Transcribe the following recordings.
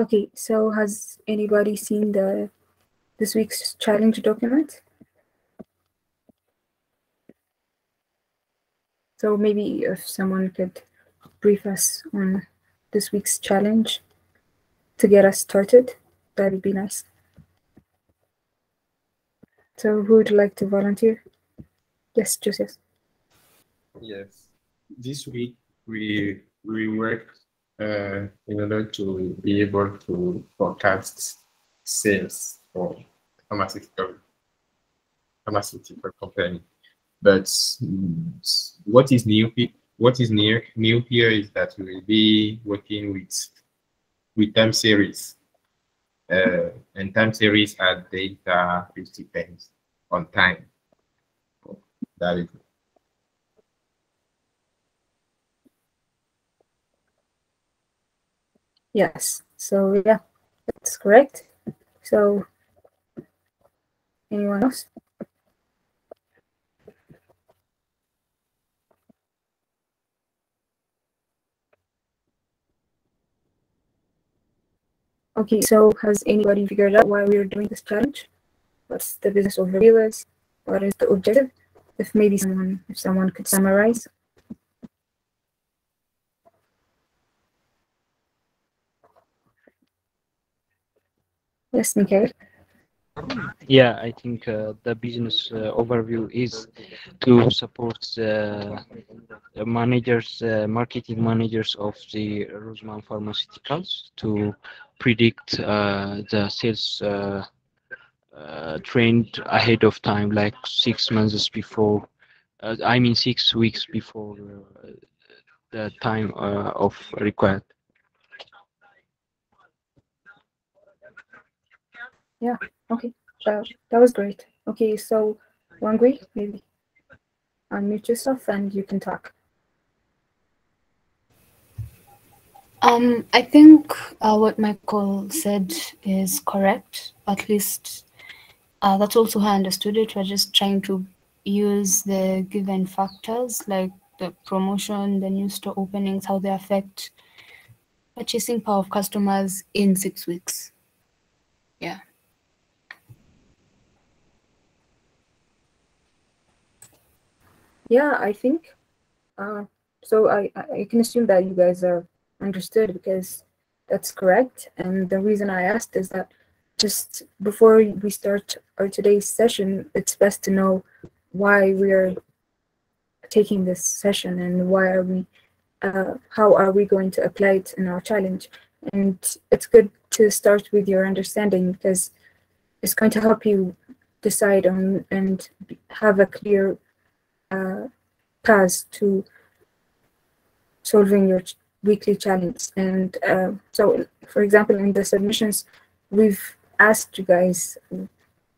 Okay, so has anybody seen the this week's challenge document? So maybe if someone could brief us on this week's challenge to get us started, that would be nice. So who would like to volunteer? Yes, Joseph. Yes. This week we we worked uh, in order to be able to forecast sales for pharmaceutical pharmaceutical company. But mm, what is new what is new new here is that we will be working with with time series. Uh, and time series are data which depends on time. That is Yes. So yeah, that's correct. So anyone else? Okay, so has anybody figured out why we are doing this challenge? What's the business overview is? What is the objective? If maybe someone, if someone could summarize. Yes, Mikhail. Yeah, I think uh, the business uh, overview is to support the managers, uh, marketing managers of the Rossmann Pharmaceuticals to predict uh, the sales uh, uh, trend ahead of time, like six months before. I mean, six weeks before the time of required. Yeah, okay. That, that was great. Okay, so Wangui, maybe unmute yourself and you can talk. Um, I think uh, what Michael said is correct. At least uh, that's also how I understood it. We're just trying to use the given factors like the promotion, the new store openings, how they affect purchasing power of customers in six weeks. Yeah. Yeah, I think uh, so. I I can assume that you guys are understood because that's correct. And the reason I asked is that just before we start our today's session, it's best to know why we are taking this session and why are we, uh, how are we going to apply it in our challenge. And it's good to start with your understanding because it's going to help you decide on and have a clear uh, paths to solving your weekly challenge. And uh, so, for example, in the submissions, we've asked you guys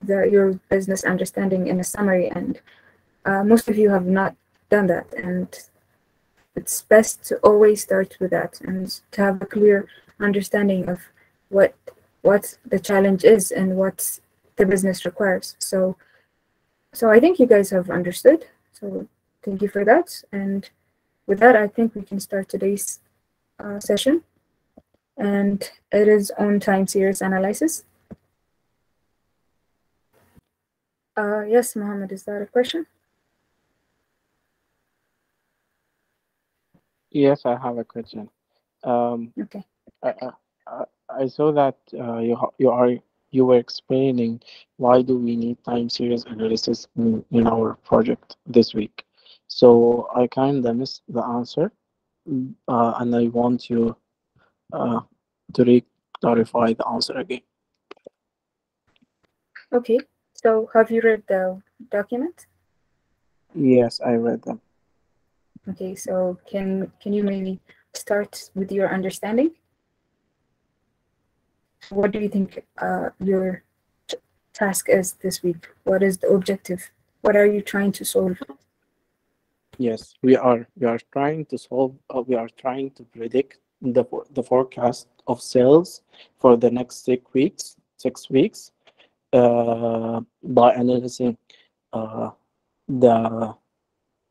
the, your business understanding in a summary, and uh, most of you have not done that. And it's best to always start with that and to have a clear understanding of what what the challenge is and what the business requires. So, so I think you guys have understood. So thank you for that. And with that, I think we can start today's uh, session. And it is on time series analysis. Uh, yes, Mohammed, is that a question? Yes, I have a question. Um, okay. I, I, I saw that uh, you you are you were explaining why do we need time series analysis in, in our project this week. So I kind of missed the answer, uh, and I want you uh, to re-clarify the answer again. Okay, so have you read the document? Yes, I read them. Okay, so can can you maybe start with your understanding? What do you think uh, your task is this week? What is the objective? What are you trying to solve? Yes, we are. We are trying to solve. Uh, we are trying to predict the the forecast of sales for the next six weeks. Six weeks, uh, by analyzing uh, the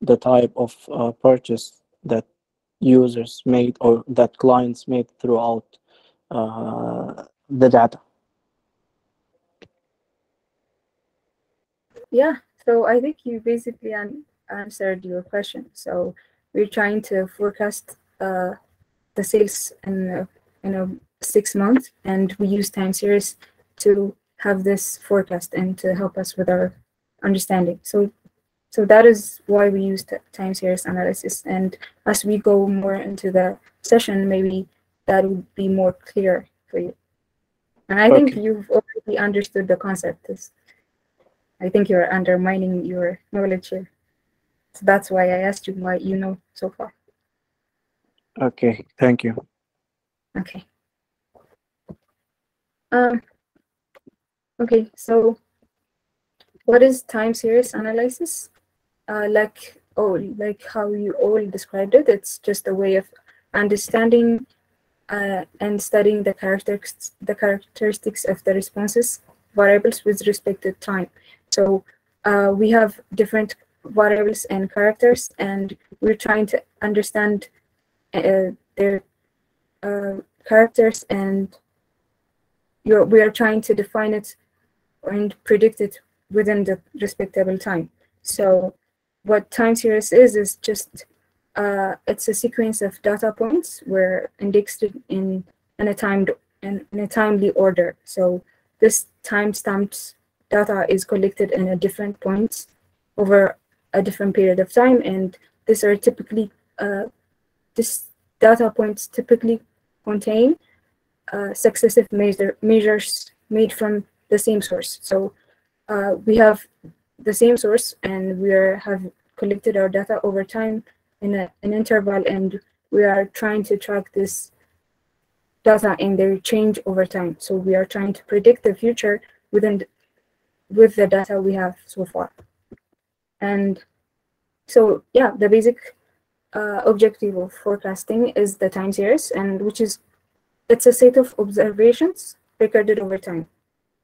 the type of uh, purchase that users made or that clients made throughout uh, the data. Yeah, so I think you basically an answered your question. So we're trying to forecast uh, the sales in in a six months, and we use time series to have this forecast and to help us with our understanding. So, so that is why we use time series analysis. And as we go more into the session, maybe that would be more clear for you. And I think you've already understood the concept. I think you're undermining your knowledge here. So that's why I asked you what you know so far. Okay, thank you. Okay. Um, okay, so what is time series analysis? Uh, like oh, like how you all described it, it's just a way of understanding uh, and studying the characteristics the characteristics of the responses variables with respect to time. So uh, we have different variables and characters, and we're trying to understand uh, their uh, characters and we are trying to define it and predict it within the respectable time. So what time series is, is just, uh, it's a sequence of data points where indexed in, in a timed in, in a timely order. So this time-stamped data is collected in a different points over a different period of time. And these are typically, uh, this data points typically contain uh, successive measure, measures made from the same source. So uh, we have the same source and we are, have collected our data over time in a, an interval and we are trying to track this data and their change over time. So we are trying to predict the future within with the data we have so far. And so yeah, the basic uh, objective of forecasting is the time series and which is it's a set of observations recorded over time.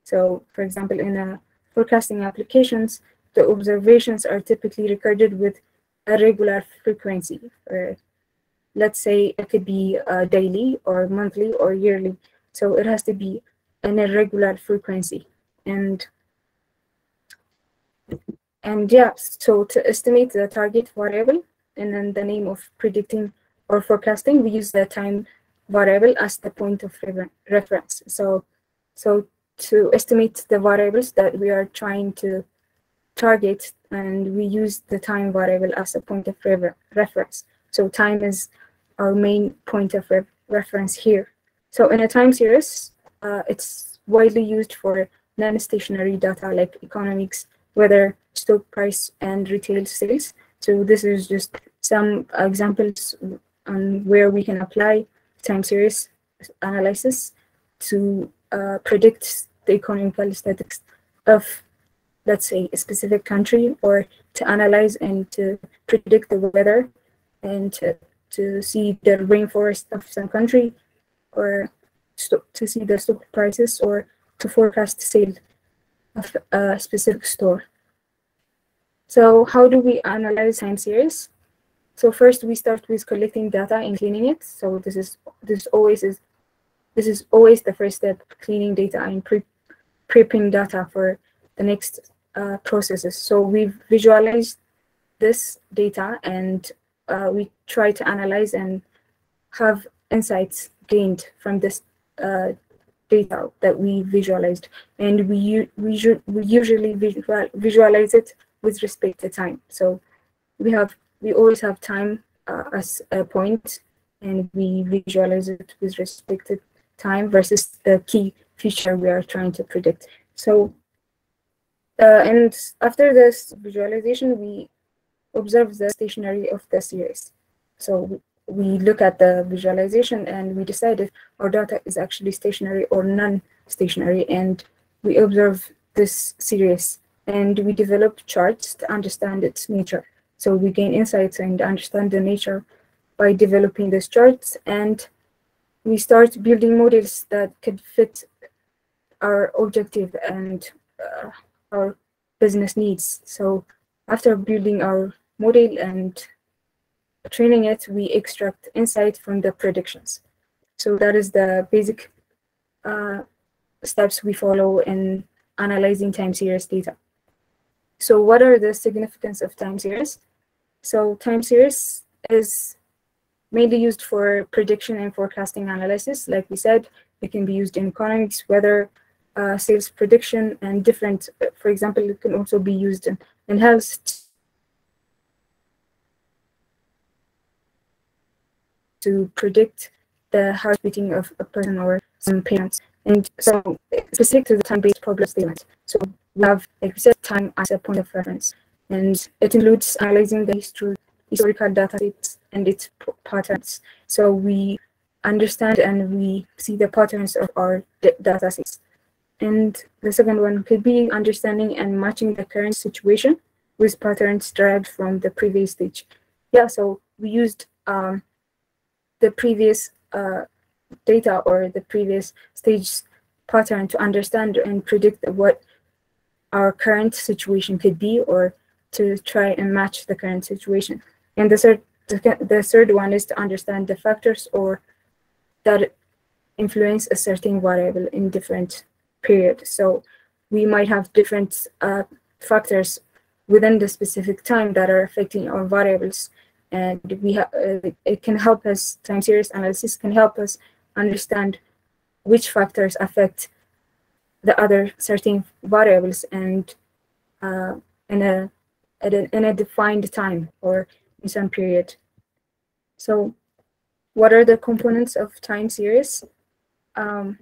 So for example, in a forecasting applications, the observations are typically recorded with a regular frequency. Or let's say it could be uh, daily or monthly or yearly. So it has to be an irregular frequency. And and yeah, so to estimate the target variable and then the name of predicting or forecasting, we use the time variable as the point of refer reference. So, so to estimate the variables that we are trying to target, and we use the time variable as a point of refer reference. So time is our main point of re reference here. So in a time series, uh, it's widely used for non-stationary data like economics, weather, stock price, and retail sales. So this is just some examples on where we can apply time series analysis to uh, predict the economical statistics of, let's say, a specific country, or to analyze and to predict the weather, and to, to see the rainforest of some country, or to see the stock prices, or to forecast sale of a specific store. So how do we analyze time series? So first we start with collecting data and cleaning it. So this is this always is this is always the first step, cleaning data and pre prepping data for the next uh, processes. So we visualize this data and uh, we try to analyze and have insights gained from this uh, data that we visualized. And we, we, we usually visual, visualize it with respect to time. So we have we always have time uh, as a point and we visualize it with respect to time versus the key feature we are trying to predict. So, uh, and after this visualization, we observe the stationary of the series. So we look at the visualization and we decide if our data is actually stationary or non-stationary, and we observe this series and we develop charts to understand its nature. So we gain insights and understand the nature by developing these charts and we start building models that could fit our objective and uh, our business needs. So after building our model and training it, we extract insight from the predictions. So that is the basic uh, steps we follow in analyzing time series data. So what are the significance of time series? So time series is mainly used for prediction and forecasting analysis. Like we said, it can be used in economics, weather, uh, sales prediction, and different, uh, for example, it can also be used in, in health to predict the heart beating of a person or some parents. And so specific to the time-based problem statement. So we have, like we said, time as a point of reference. And it includes analyzing the history, historical data sets and its patterns. So we understand and we see the patterns of our data sets. And the second one could be understanding and matching the current situation with patterns derived from the previous stage. Yeah, so we used um, the previous uh, data or the previous stage pattern to understand and predict what our current situation could be or to try and match the current situation. And the third, the third one is to understand the factors or that influence a certain variable in different period. So we might have different uh, factors within the specific time that are affecting our variables and we have uh, it can help us time series analysis can help us understand which factors affect the other certain variables and uh, in a at a, in a defined time or in some period. So what are the components of time series? Um,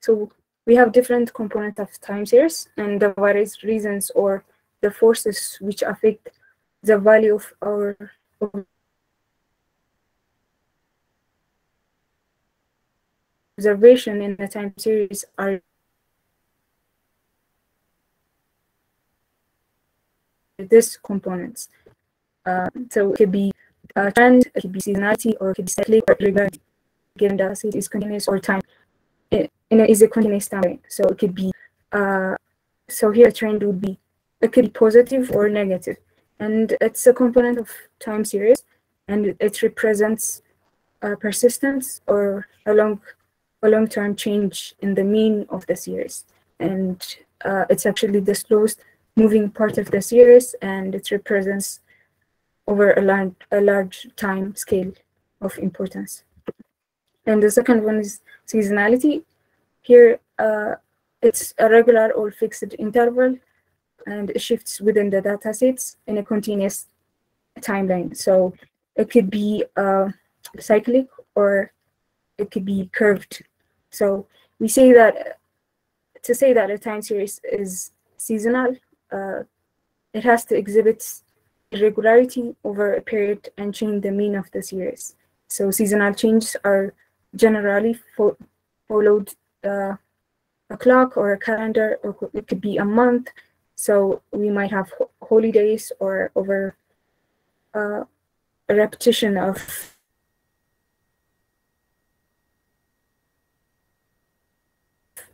so we have different components of time series and the various reasons or the forces which affect the value of our observation in the time series are this components. Uh, so it could be a trend, it could be seasonality, or it could be cyclic or regular, given continuous or time in, in a, continuous time. So it could be uh, so here a trend would be it could be positive or negative, and it's a component of time series, and it represents uh, persistence or a long a long-term change in the mean of the series, and uh, it's actually the slowest moving part of the series, and it represents over a large a large time scale of importance. And the second one is seasonality. Here, uh, it's a regular or fixed interval, and it shifts within the data sets in a continuous timeline. So it could be uh, cyclic or it could be curved. So we say that to say that a time series is seasonal, uh, it has to exhibit irregularity over a period and change the mean of the series. So seasonal changes are generally fo followed uh, a clock or a calendar, or it could be a month. So we might have ho holidays or over uh, a repetition of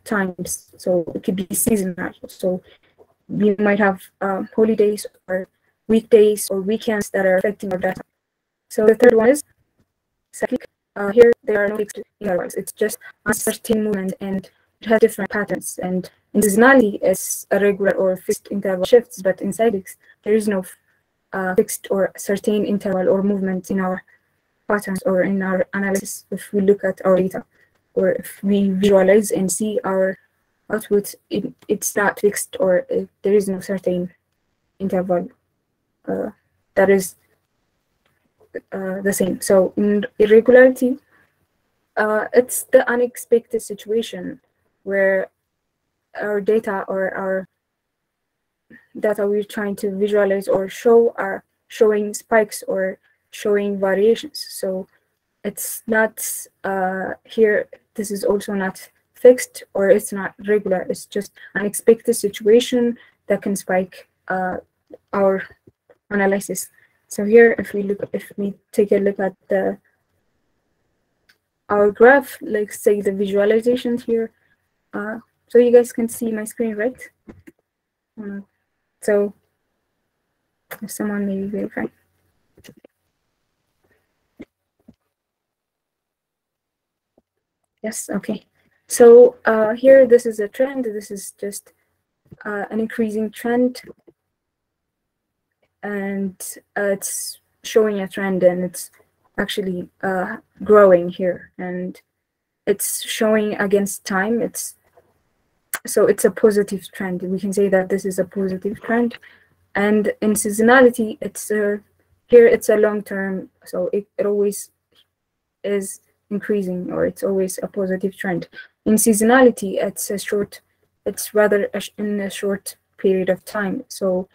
times. So it could be seasonal. So we might have um, holidays or weekdays or weekends that are affecting our data. So the third one is cyclic. Uh, here there are no fixed intervals. It's just uncertain movement and it has different patterns. And in seasonality, it's a regular or fixed interval shifts, but in cyclics, there is no uh, fixed or certain interval or movement in our patterns or in our analysis if we look at our data or if we visualize and see our output, it, it's not fixed or there is no certain interval uh, that is uh, the same. So irregularity, uh, it's the unexpected situation where our data or our data we're trying to visualize or show are showing spikes or showing variations. So it's not uh, here this is also not fixed or it's not regular. It's just unexpected situation that can spike uh, our analysis. So here, if we look, if we take a look at the our graph, like say the visualizations here, uh, so you guys can see my screen, right? Uh, so if someone maybe verify. Yes, okay. So uh, here, this is a trend. This is just uh, an increasing trend. And uh, it's showing a trend and it's actually uh, growing here. And it's showing against time. It's So it's a positive trend. We can say that this is a positive trend. And in seasonality, it's a, here it's a long term. So it, it always is increasing or it's always a positive trend. In seasonality, it's a short, it's rather in a short period of time. So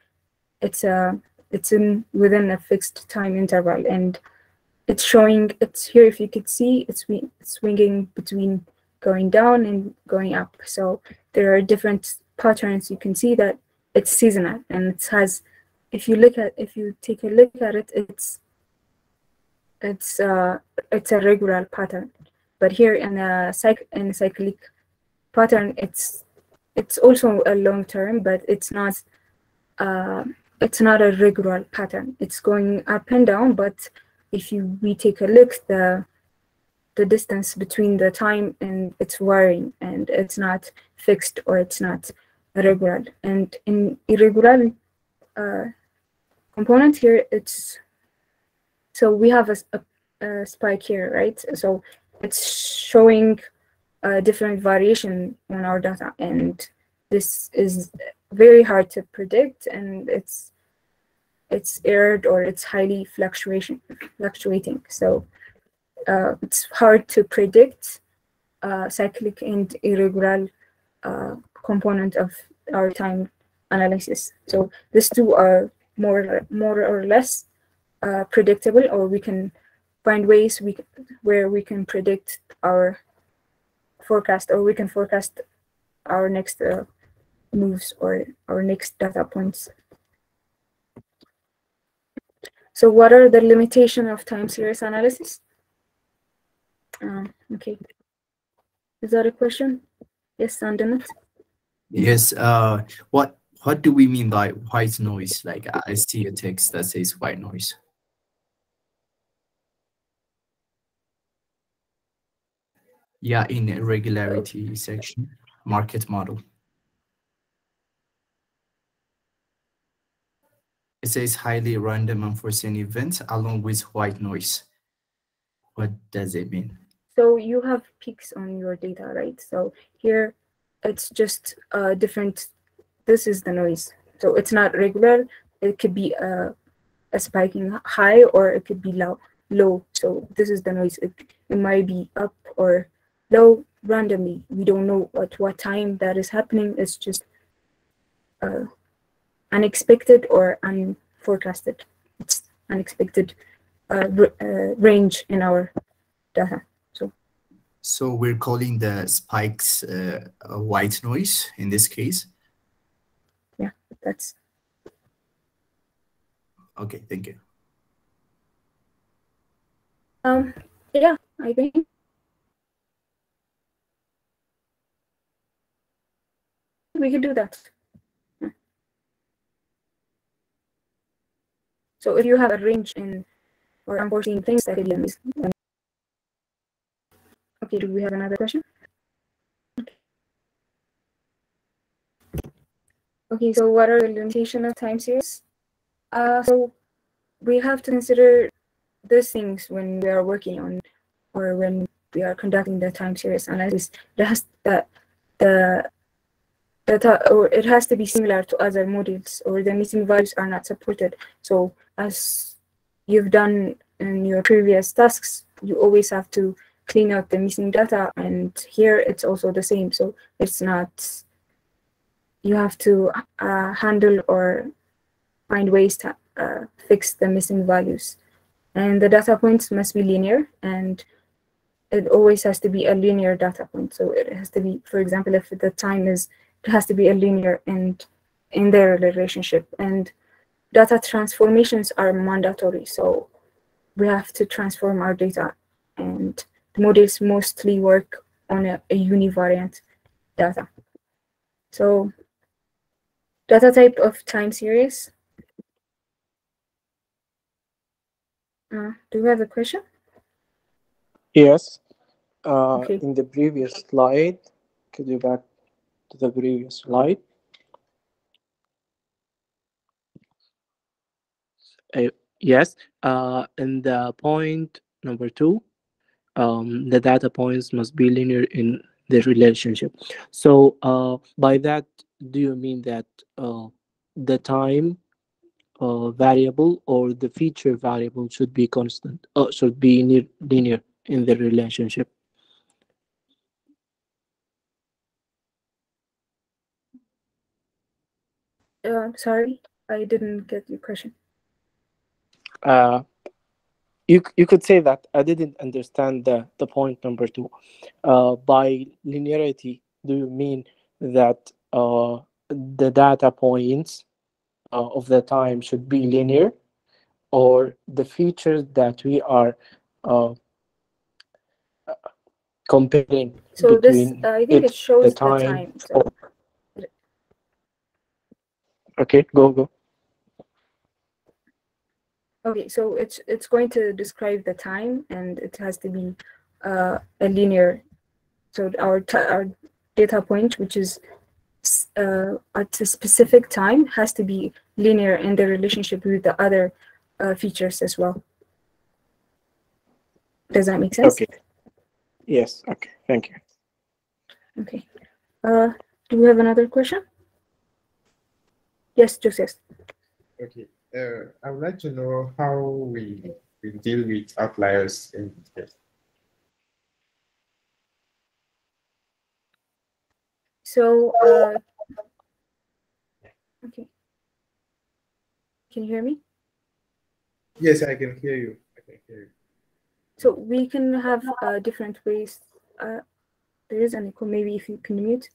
it's a it's in within a fixed time interval and it's showing it's here if you could see it's swinging between going down and going up. So there are different patterns. You can see that it's seasonal and it has if you look at if you take a look at it it's it's uh it's a regular pattern. But here in a cyc in a cyclic pattern it's it's also a long term but it's not uh it's not a regular pattern. It's going up and down but if you we take a look the the distance between the time and it's varying and it's not fixed or it's not regular. And in irregular uh, component here it's so we have a, a, a, spike here right? So it's showing a different variation on our data. And this is very hard to predict and it's it's erred or it's highly fluctuation fluctuating. So uh, it's hard to predict uh, cyclic and irregular uh, component of our time analysis. So these two are more more or less uh, predictable or we can find ways we where we can predict our forecast or we can forecast our next uh, moves or our next data points. So what are the limitation of time series analysis? Um, okay. Is that a question? Yes, Sandanat? Yes. Uh, what what do we mean by white noise? Like I see a text that says white noise. Yeah, in irregularity section, market model. It says highly random unforeseen events along with white noise. What does it mean? So you have peaks on your data, right? So here it's just a different, this is the noise. So it's not regular. It could be a, a spiking high or it could be low. low. So this is the noise. It, it might be up or low randomly. We don't know at what time that is happening. It's just uh, unexpected or unforecasted. It's unexpected uh, uh, range in our data. So, so we're calling the spikes uh, white noise in this case. Yeah, that's okay. Thank you. Um. Yeah, I think we could do that. So if you have a range in or unforeseen things that could be missed. Okay, do we have another question? Okay. okay, so what are the limitations of time series? Uh, so we have to consider those things when we are working on or when we are conducting the time series analysis. Has that the that or it has to be similar to other models or the missing values are not supported. So as you've done in your previous tasks, you always have to clean out the missing data and here it's also the same. So it's not, you have to uh, handle or find ways to uh, fix the missing values. And the data points must be linear and it always has to be a linear data point. So it has to be, for example, if the time is it has to be a linear and in their relationship. And data transformations are mandatory so we have to transform our data. And the models mostly work on a, a univariate data. So data type of time series. Uh, do we have a question? Yes. Uh, Okay. in the previous slide, could you back to the previous slide? Uh, yes, uh, in the point number two, um, the data points must be linear in the relationship. So uh, by that, do you mean that uh, the time uh, variable or the feature variable should be constant, uh, should be linear in the relationship? Uh, sorry, I didn't get your question. uh, you you could say that I didn't understand the, the point number two. Uh, by linearity, do you mean that uh, the data points uh, of the time should be linear, or the features that we are uh, comparing So this, between? uh, I think it- shows the time time. So Okay, go go. Okay, so it's it's going to describe the time, and it has to be uh, a linear. So our t- our data point, which is uh, at a specific time, has to be linear in the relationship with the other uh, features as well. Does that make sense? Okay. Yes. Okay. Thank you. Okay. Uh, do we have another question? Yes, Joseph. Okay. Uh, I would like to know how we, we deal with outliers in this. So, uh, okay. Can you hear me? Yes, I can hear you. I can hear you. So we can have uh, different ways. Uh, there is an echo. Maybe if you can mute,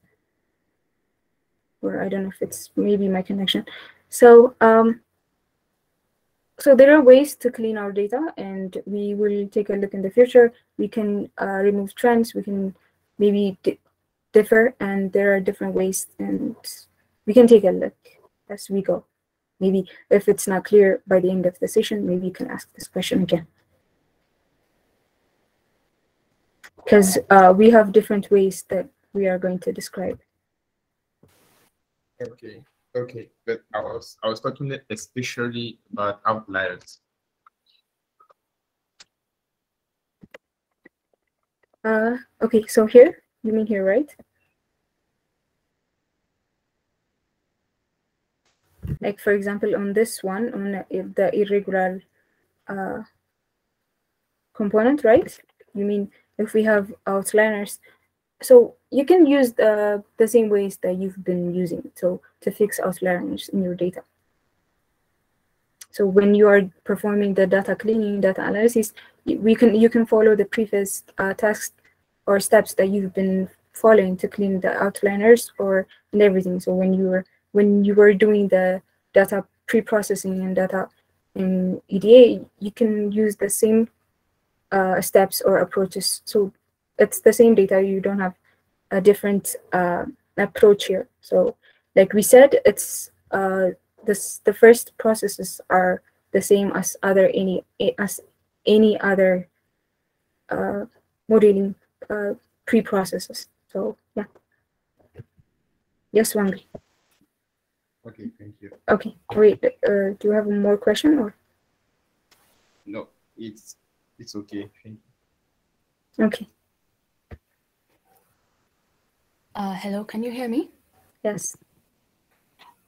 or I don't know if it's maybe my connection. So um, so there are ways to clean our data, and we will take a look in the future. We can uh, remove trends. We can maybe di- differ, and there are different ways, and we can take a look as we go. Maybe if it's not clear by the end of the session, maybe you can ask this question again. because uh, we have different ways that we are going to describe. Okay. Okay. But I was I was talking especially about outliers. Uh, okay, so here, you mean here, right? Like for example, on this one, on the- irregular uh, component, right? You mean if we have outliners, so you can use the, the same ways that you've been using so to fix outliners in your data. So when you are performing the data cleaning, data analysis, we can you can follow the previous uh, tasks or steps that you've been following to clean the outliners or and everything. So when you were when you were doing the data pre-processing and data in EDA, you can use the same uh, steps or approaches. So it's the same data. You don't have a different uh, approach here. So like we said, it's uh, this the first processes are the same as other any as any other uh, modeling uh, pre-processes. So yeah. Yes, Wangri. Okay, thank you. Okay, wait. Uh, do you have more question or No, it's it's okay. Thank you. okay? Uh, hello, can you hear me? Yes.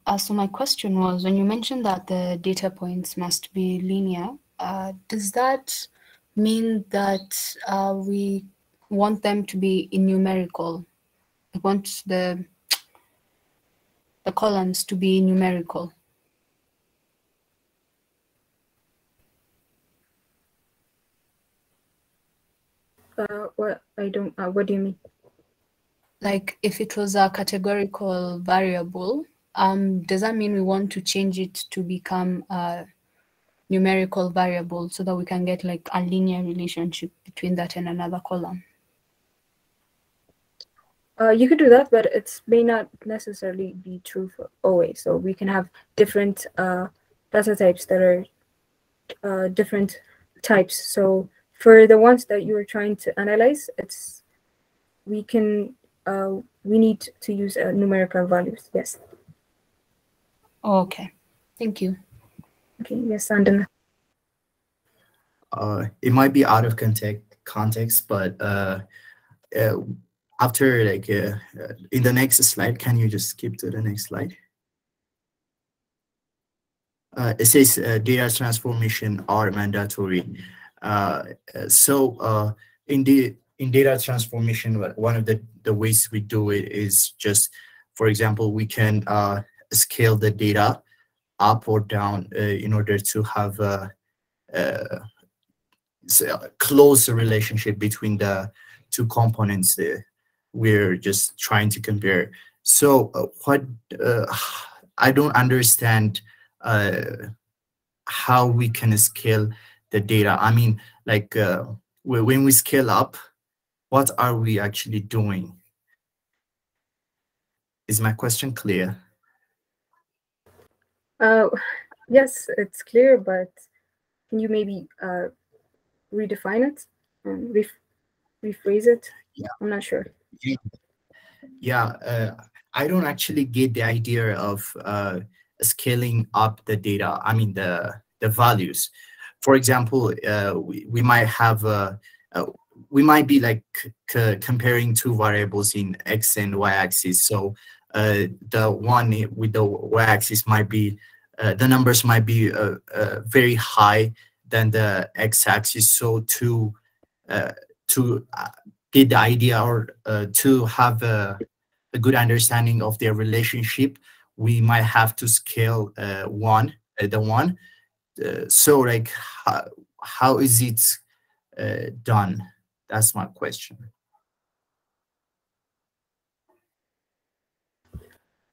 Uh, so my question was, when you mentioned that the data points must be linear, uh, does that mean that uh, we want them to be in numerical? We want the the columns to be numerical. Uh, what I don't. Uh, what do you mean? Like if it was a categorical variable, um, does that mean we want to change it to become a numerical variable so that we can get like a linear relationship between that and another column? Uh, you could do that, but it may not necessarily be true for always. So we can have different uh, data types that are uh, different types. So for the ones that you are trying to analyze, it's we can uh, we need to use uh, numerical values. Yes. Okay. Thank you. Okay. Yes, Sandana. Uh, it might be out of context, context, but uh, uh, after like uh, uh, in the next slide, can you just skip to the next slide? Uh, it says uh, data transformation are mandatory. Uh, uh, so uh, in the in data transformation, one of the, the ways we do it is just, for example, we can uh, scale the data up or down uh, in order to have a, a, a relationship between the two components that we're just trying to compare. So uh, what uh, I don't understand uh, how we can scale the data. I mean, like uh, when we scale up, what are we actually doing? Is my question clear? Uh, yes, it's clear, but can you maybe uh, redefine it and ref rephrase it? Yeah. I'm not sure. Yeah, uh, I don't actually get the idea of uh, scaling up the data. I mean the the values. For example, uh, we, we might have a, a we might be like comparing two variables in x and y axis. So uh, the one with the y axis might be uh, the numbers might be uh, uh very high than the x axis. So to uh, to get the idea or to have a, a, good understanding of their relationship, we might have to scale one the one. so like how, how is it done? That's my question.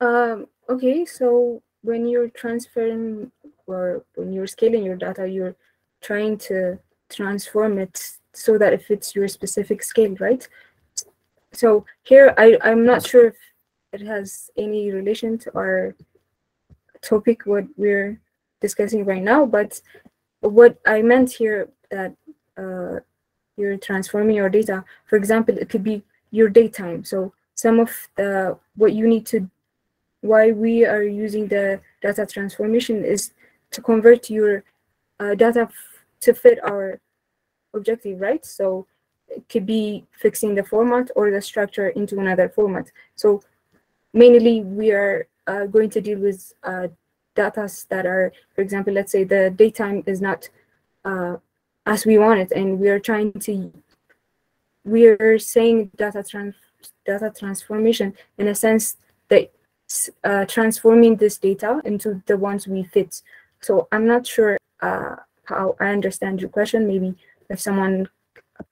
Um, okay, so when you're transferring or when you're scaling your data, you're trying to transform it so that it fits your specific scale, right? So here, I, I'm not sure if it has any relation to our topic, what we're discussing right now, but what I meant here that uh, you're transforming your data. For example, it could be your datetime. So some of the what you need to why we are using the data transformation is to convert your uh, data to fit our objective, right? So it could be fixing the format or the structure into another format. So mainly we are uh, going to deal with uh, data that are, for example, let's say the datetime is not uh, as we want it and we are trying to we are saying data trans data transformation in a sense that uh, transforming this data into the ones we fit. So i'm not sure uh, how i understand your question. Maybe if someone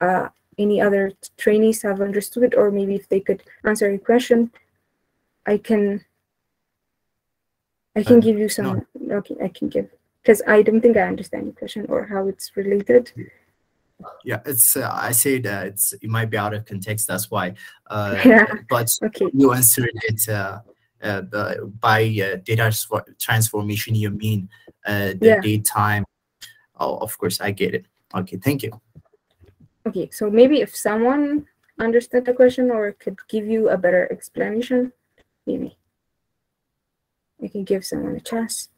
uh, any other trainees have understood it or maybe if they could answer your question i can i can uh, give you some no. okay i can give because I don't think I understand your question or how it's related. Yeah, it's uh, I say that it's it might be out of context. That's why. Uh, yeah. But okay. you answered it uh, uh, by uh, data transformation. You mean uh, the yeah. datetime? Oh, of course, I get it. Okay, thank you. Okay, so maybe if someone understood the question or could give you a better explanation, maybe you can give someone a chance.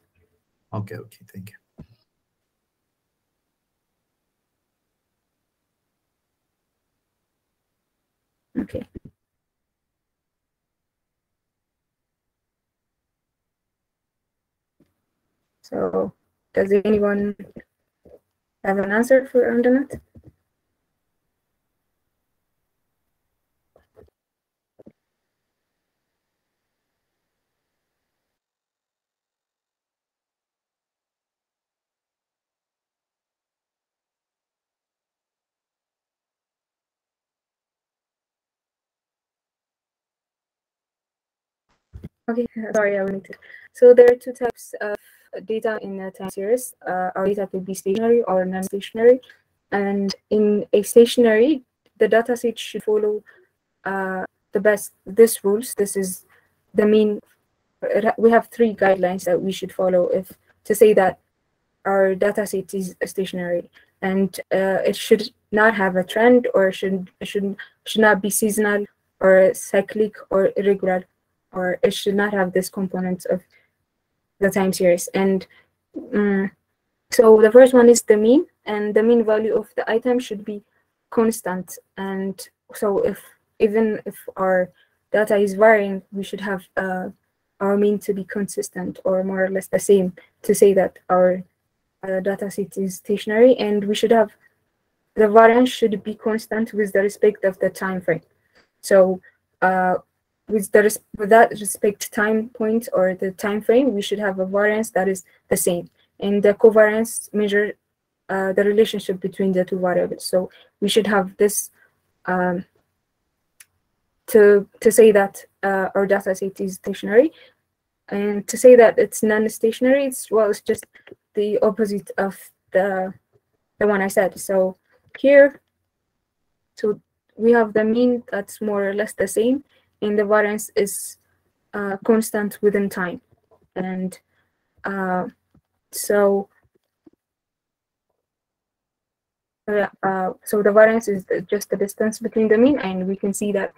Okay, okay, thank you. Okay. So does anyone have an answer for internet? Okay, sorry, I went. So there are two types of data in a time series. Uh, our data could be stationary or non-stationary. And in a stationary, the data set should follow uh, the best, this rules. This is the mean, we have three guidelines that we should follow if to say that our data set is stationary. and uh, it should not have a trend or should should should not be seasonal or cyclic or irregular or it should not have this component of the time series. And um, so the first one is the mean and the mean value of the item should be constant. And so if even if our data is varying we should have uh, our mean to be consistent or more or less the same to say that our uh, data set is stationary. And we should have the variance should be constant with the respect of the time frame. So uh, with the with that respect time point or the time frame we should have a variance that is the same. And the covariance measure uh, the relationship between the two variables. So we should have this um, to to say that uh, our data set is stationary. And to say that it's non-stationary it's well it's just the opposite of the the one I said. So here so we have the mean that's more or less the same and the variance is uh, constant within time. And uh, so uh, so the variance is just the distance between the mean and we can see that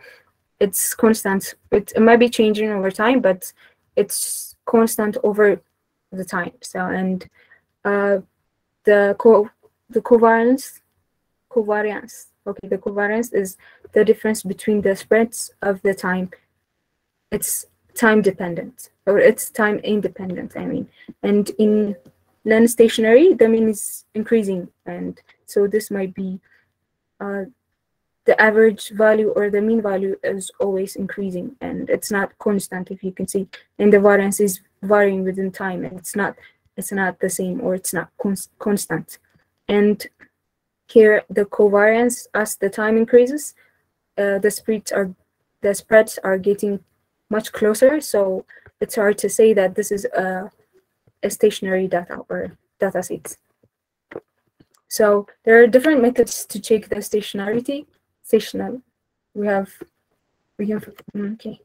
it's constant. It, it might be changing over time but it's constant over the time. So and uh, the co the covariance covariance okay the covariance is the difference between the spreads of the time. It's time dependent or it's time independent i mean. And in non-stationary the mean is increasing and so this might be uh, the average value or the mean value is always increasing and it's not constant if you can see. And the variance is varying within time and it's not it's not the same or it's not cons constant. And here the covariance as the time increases uh, the spreads are the spreads are getting much closer so it's hard to say that this is a, a stationary data or data set so there are different methods to check the stationarity stational. We have, we have, mm, okay.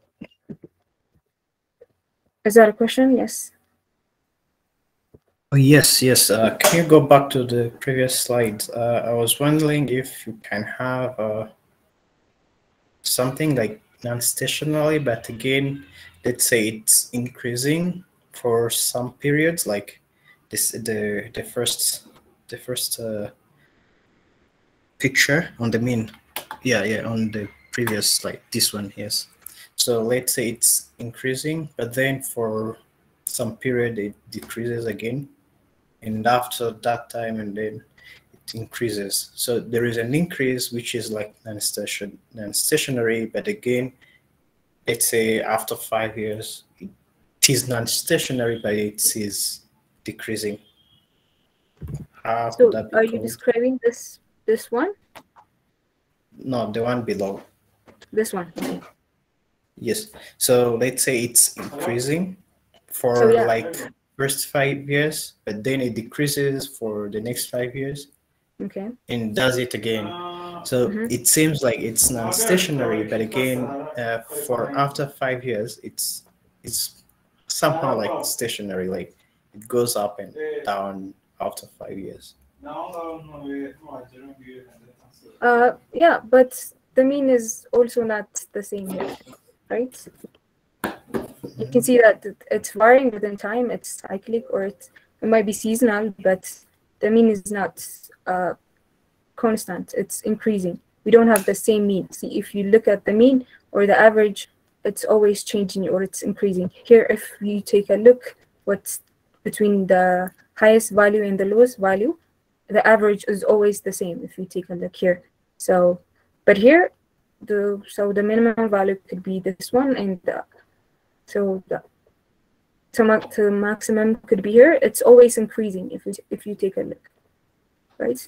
Is that a question? Yes. Oh, yes, yes. Uh, can you go back to the previous slide? Uh, I was wondering if you can have uh, something like non-stationary, but again, let's say it's increasing for some periods, like this the the first the first uh, picture on the mean yeah yeah on the previous slide this one yes. So let's say it's increasing but then for some period it decreases again and after that time and then increases so there is an increase which is like non-station non-stationary but again let's say after five years it is non-stationary but it is decreasing How so are you describing this this one no, the one below. This one. Yes. So let's say it's increasing for so, yeah. like first five years, but then it decreases for the next five years. Okay. And does it again. So mm -hmm. it seems like it's not stationary, but again, uh, for after five years, it's it's somehow like stationary, like it goes up and down after five years. Uh, yeah, but the mean is also not the same right? You can see that it's varying within time, it's cyclic or it, it might be seasonal, but the mean is not uh, constant, it's increasing. We don't have the same mean. See, if you look at the mean or the average, it's always changing or it's increasing. Here, if you take a look what's between the highest value and the lowest value, the average is always the same if you take a look here. So, but here, the so the minimum value could be this one, and the, so the so the maximum could be here. It's always increasing if you if you take a look, right?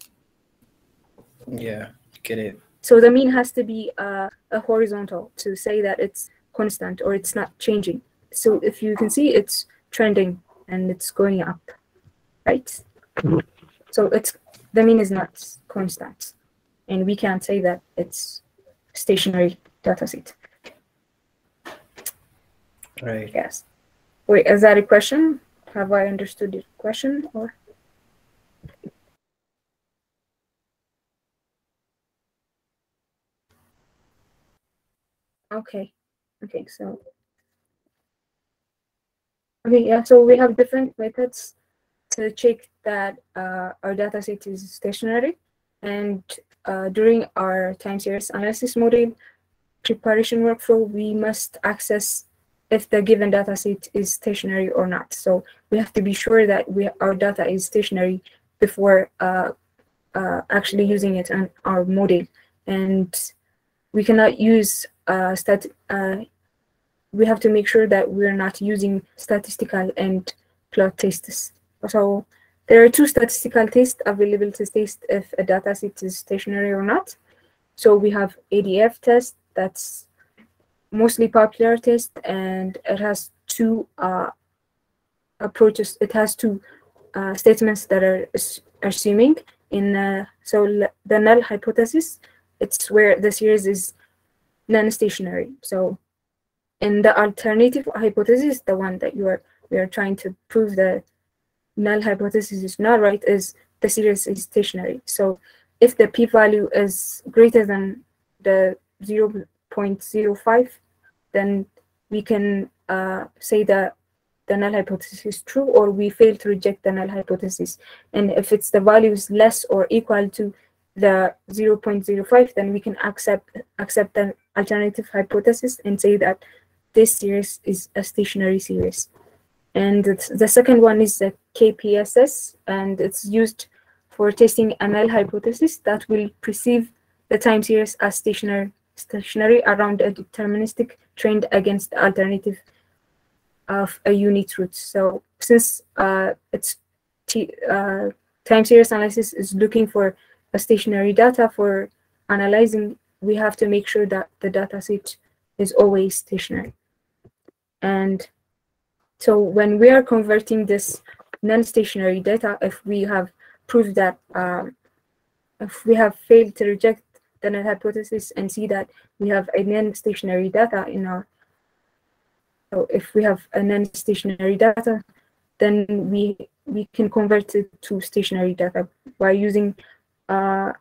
Yeah, get it. So the mean has to be uh, a horizontal to say that it's constant or it's not changing. So if you can see, it's trending and it's going up, right? So it's the mean is not constant and we can't say that it's stationary data set. Right. Yes. Wait, is that a question? Have I understood your question or? Okay. Okay, so okay, yeah, so we have different methods to check that uh, our data set is stationary. And uh, during our time series analysis model preparation workflow, we must access if the given data set is stationary or not. So we have to be sure that we, our data is stationary before uh, uh, actually using it on our model. And we cannot use stat. Uh, we have to make sure that we're not using statistical and plot tests. So there are two statistical tests available to test if a data set is stationary or not. So we have ADF test, that's mostly popular test, and it has two uh, approaches. It has two uh, statements that are assuming in uh, so the null hypothesis. It's where the series is non-stationary. So in the alternative hypothesis, the one that you are we are trying to prove the null hypothesis is not right, is the series is stationary. So if the p-value is greater than the 0 0.05, then we can uh, say that the null hypothesis is true or we fail to reject the null hypothesis. And if it's the value is less or equal to the 0.05, then we can accept accept the alternative hypothesis and say that this series is a stationary series. And the second one is the KPSS, and it's used for testing null hypothesis that will perceive the time series as stationary, stationary around a deterministic trend against the alternative of a unit root. So since uh, it's uh, time series analysis is looking for a stationary data for analyzing, we have to make sure that the data set is always stationary. And so when we are converting this non-stationary data, if we have proved that, um, if we have failed to reject the null hypothesis and see that we have a non-stationary data in our, so if we have a non-stationary data, then we we can convert it to stationary data by using uh,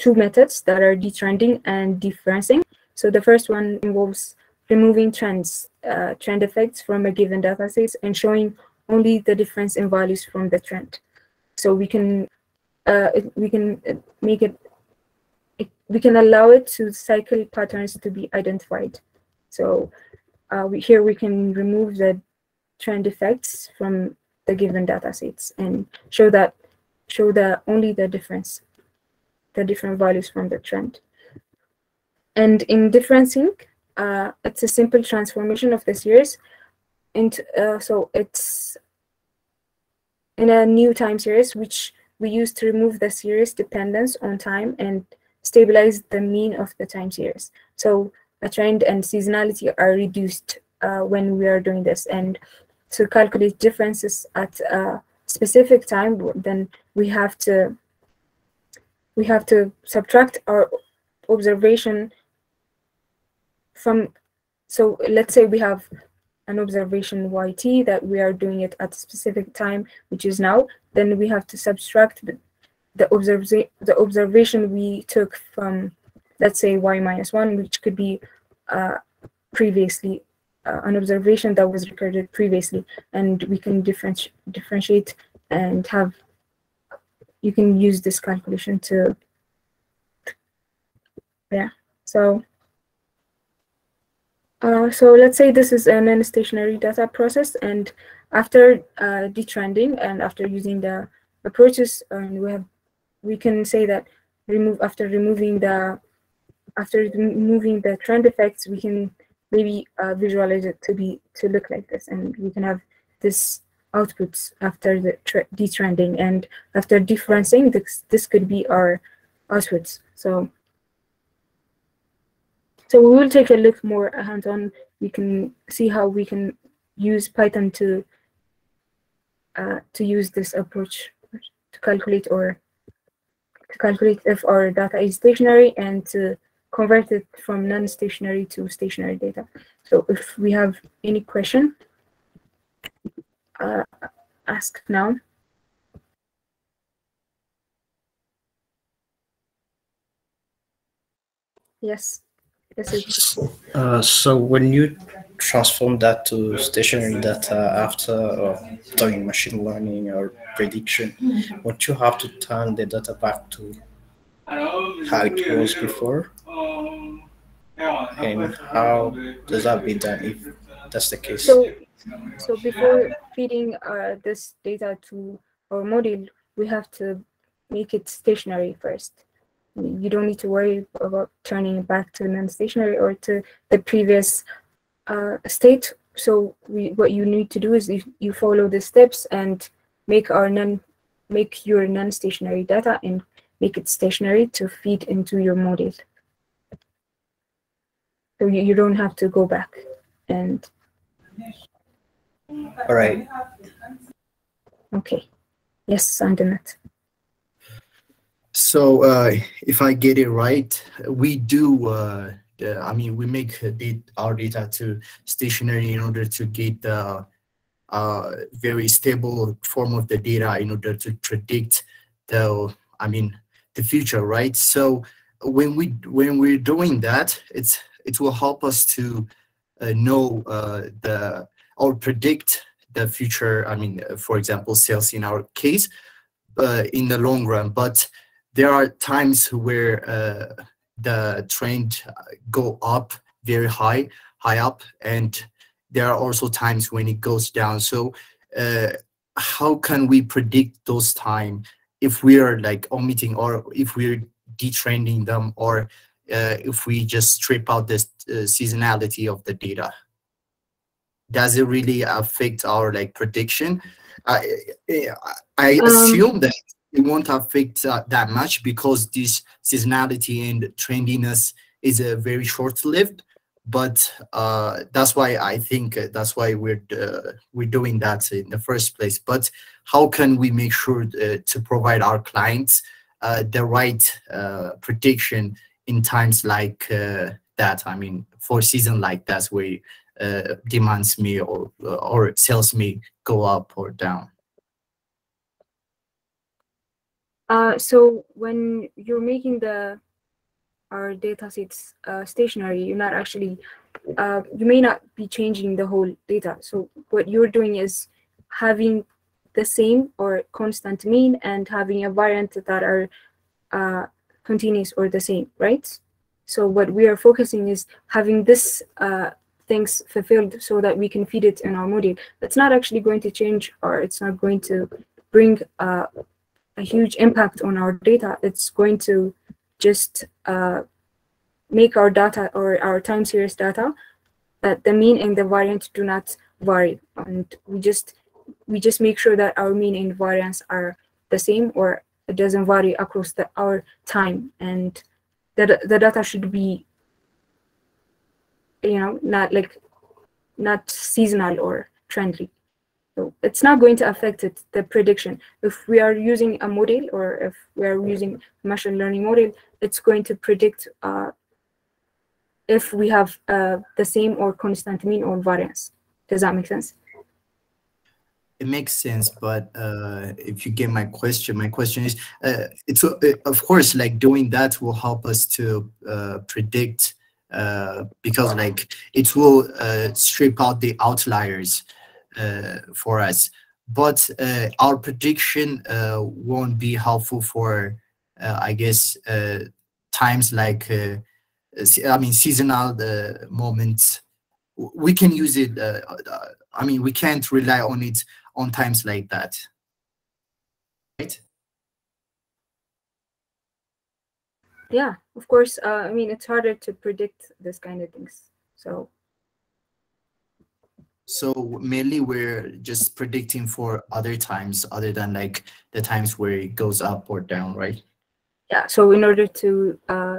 two methods that are detrending and differencing. So the first one involves removing trends, uh, trend effects from a given data set and showing only the difference in values from the trend. So we can uh, we can uh, make it, it, we can allow it to cycle patterns to be identified. So uh, we, here we can remove the trend effects from the given data sets and show that show the only the difference, the different values from the trend. And in differencing, uh, it's a simple transformation of the series. And uh, so it's in a new time series, which we use to remove the series dependence on time and stabilize the mean of the time series. So a trend and seasonality are reduced uh, when we are doing this. And to calculate differences at a specific time, then we have to we have to subtract our observation from, so let's say we have an observation yt that we are doing it at a specific time, which is now, then we have to subtract the, the, the observation we took from, let's say, y minus 1, which could be uh, previously uh, an observation that was recorded previously, and we can differenti differentiate and have, you can use this calculation to, yeah, so uh, so let's say this is a non-stationary data process, and after uh, detrending and after using the approaches, and we have, we can say that remove after removing the after removing the trend effects, we can maybe uh, visualize it to be to look like this, and we can have this outputs after the detrending and after differencing. This this could be our outputs. So so we will take a look more hands-on. We can see how we can use Python to uh, to use this approach to calculate or to calculate if our data is stationary and to convert it from non-stationary to stationary data. So if we have any question, uh, ask now. Yes. Yes, it's, Uh, so when you transform that to stationary data after uh, doing machine learning or prediction, won't you have to turn the data back to how it was before? And how does that be done if that's the case? so, so before feeding uh, this data to our model, we have to make it stationary first. You don't need to worry about turning it back to non-stationary or to the previous uh, state. So we, what you need to do is you, you follow the steps and make our non make your non-stationary data and make it stationary to feed into your model. So you, you don't have to go back and All right. okay. Yes, Antoinette. So uh, if I get it right, we do. Uh, the, I mean, we make the, our data to stationary in order to get the uh, very stable form of the data in order to predict the. I mean, the future, right? So when we when we're doing that, it's it will help us to uh, know uh, the or predict the future. I mean, uh, for example, sales in our case, uh, in the long run, but there are times where uh, the trend uh, go up very high, high up, and there are also times when it goes down. So, uh, how can we predict those time if we are like omitting or if we're detrending them or uh, if we just strip out this uh, seasonality of the data? Does it really affect our like prediction? I I, Um, assume that it won't affect uh, that much because this seasonality and trendiness is a very short-lived but uh, that's why i think uh, that's why we're uh, we're doing that in the first place but how can we make sure uh, to provide our clients uh, the right uh, prediction in times like uh, that i mean for season like that where uh, demands me or or sales me go up or down Uh, so when you're making the our data sets uh, stationary, you're not actually uh, you may not be changing the whole data. So what you're doing is having the same or constant mean and having a variant that are uh, continuous or the same, right? So what we are focusing is having this uh, things fulfilled so that we can feed it in our model. It's not actually going to change or it's not going to bring uh, a huge impact on our data. It's going to just uh, make our data or our time series data that the mean and the variant do not vary, and we just we just make sure that our mean and variance are the same or it doesn't vary across the our time, and the the data should be you know not like not seasonal or trendy. So it's not going to affect it, the prediction. If we are using a model or if we are using machine learning model, it's going to predict uh, if we have uh, the same or constant mean or variance. Does that make sense? It makes sense, but uh, if you get my question, my question is, uh, it's uh, of course like doing that will help us to uh, predict uh, because like it will uh, strip out the outliers for us. But our prediction won't be helpful for, I guess, times like, I mean, seasonal moments. We can use it. I mean, we can't rely on it on times like that. Right? Yeah, of course. Uh, I mean, it's harder to predict this kind of things. So So mainly we're just predicting for other times other than like the times where it goes up or down, right? yeah, so in order to uh,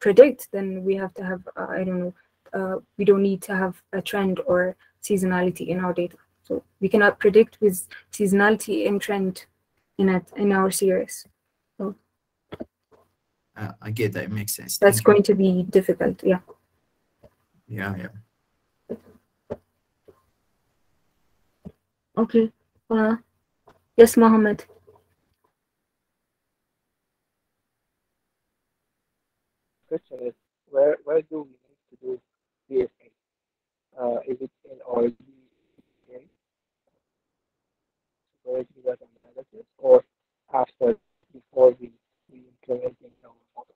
predict, then we have to have uh, I don't know. Uh, we don't need to have a trend or seasonality in our data. So we cannot predict with seasonality and trend in it in our series. Uh, I get that. It makes sense. That's Thank you. going to be difficult. Yeah. Yeah, yeah. Okay. Uh, yes, Mohammed. question is where where do we need TSA? Uh, is it in our supervisory data analysis, or after, before we, we implement in our model?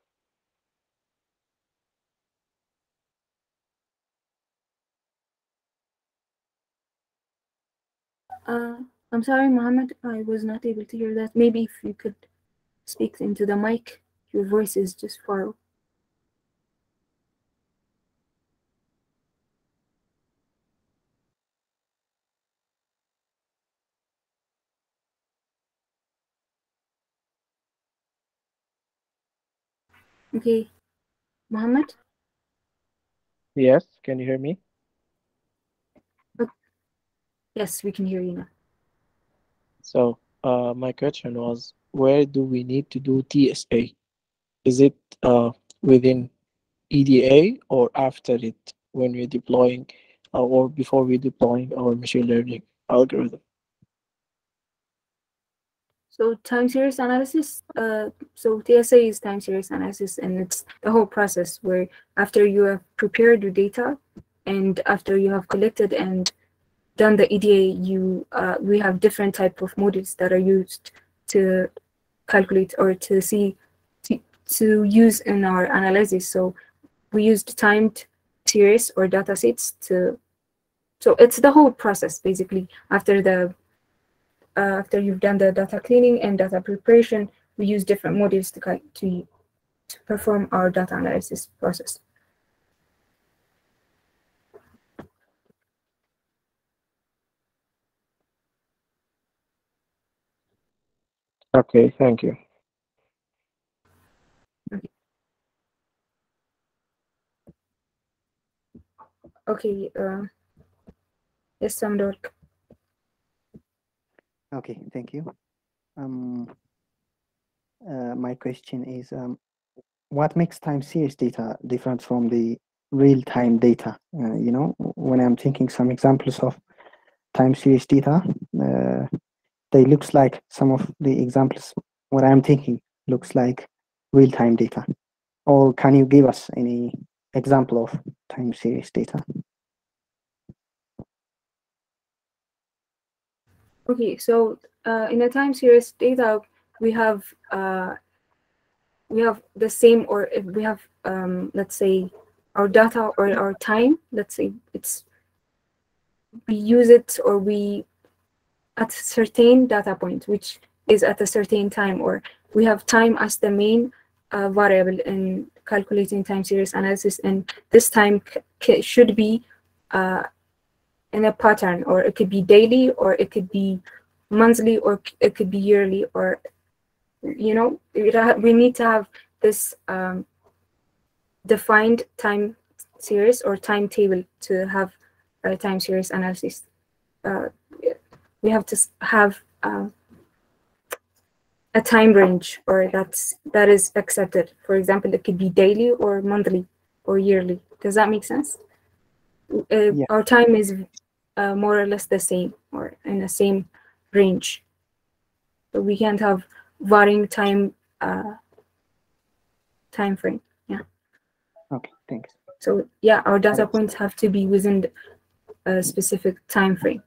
Uh, I'm sorry, Mohammed. I was not able to hear that. Maybe if you could speak into the mic, your voice is just far. Okay, Mohammed. Yes, can you hear me? Yes, we can hear you now. So uh, my question was, where do we need to do TSA? Is it uh, within EDA or after it when we're deploying uh, or before we deploying our machine learning algorithm? So time series analysis, uh, so TSA is time series analysis, and it's the whole process where after you have prepared your data, and after you have collected and done the EDA, you uh, we have different type of models that are used to calculate or to see to, to use in our analysis. So we used timed series or data sets to. So it's the whole process basically after the uh, after you've done the data cleaning and data preparation, we use different models to, to, to perform our data analysis process. Okay, thank you. Okay, uh, yes, Samdork. Okay, thank you. Um, uh, my question is, um, what makes time series data different from the real-time data? Uh, you know, when I'm thinking some examples of time series data, uh, they looks like some of the examples. What I'm thinking looks like real-time data. Or can you give us any example of time series data? Okay, so uh, in a time series data, we have uh, we have the same, or if we have, um, let's say, our data or our time. Let's say it's we use it or we at a certain data point, which is at a certain time, or we have time as the main uh, variable in calculating time series analysis, and this time should be uh, in a pattern, or it could be daily, or it could be monthly, or it could be yearly, or you know, we need to have this um, defined time series or timetable to have a time series analysis. Uh, we have to have uh, a time range, or that's that is accepted. For example, it could be daily, or monthly, or yearly. Does that make sense? Uh, Yeah. Our time is uh, more or less the same or in the same range. But we can't have varying time uh, time frame. Yeah. Okay, thanks. So yeah, our data points have to be within a specific time frame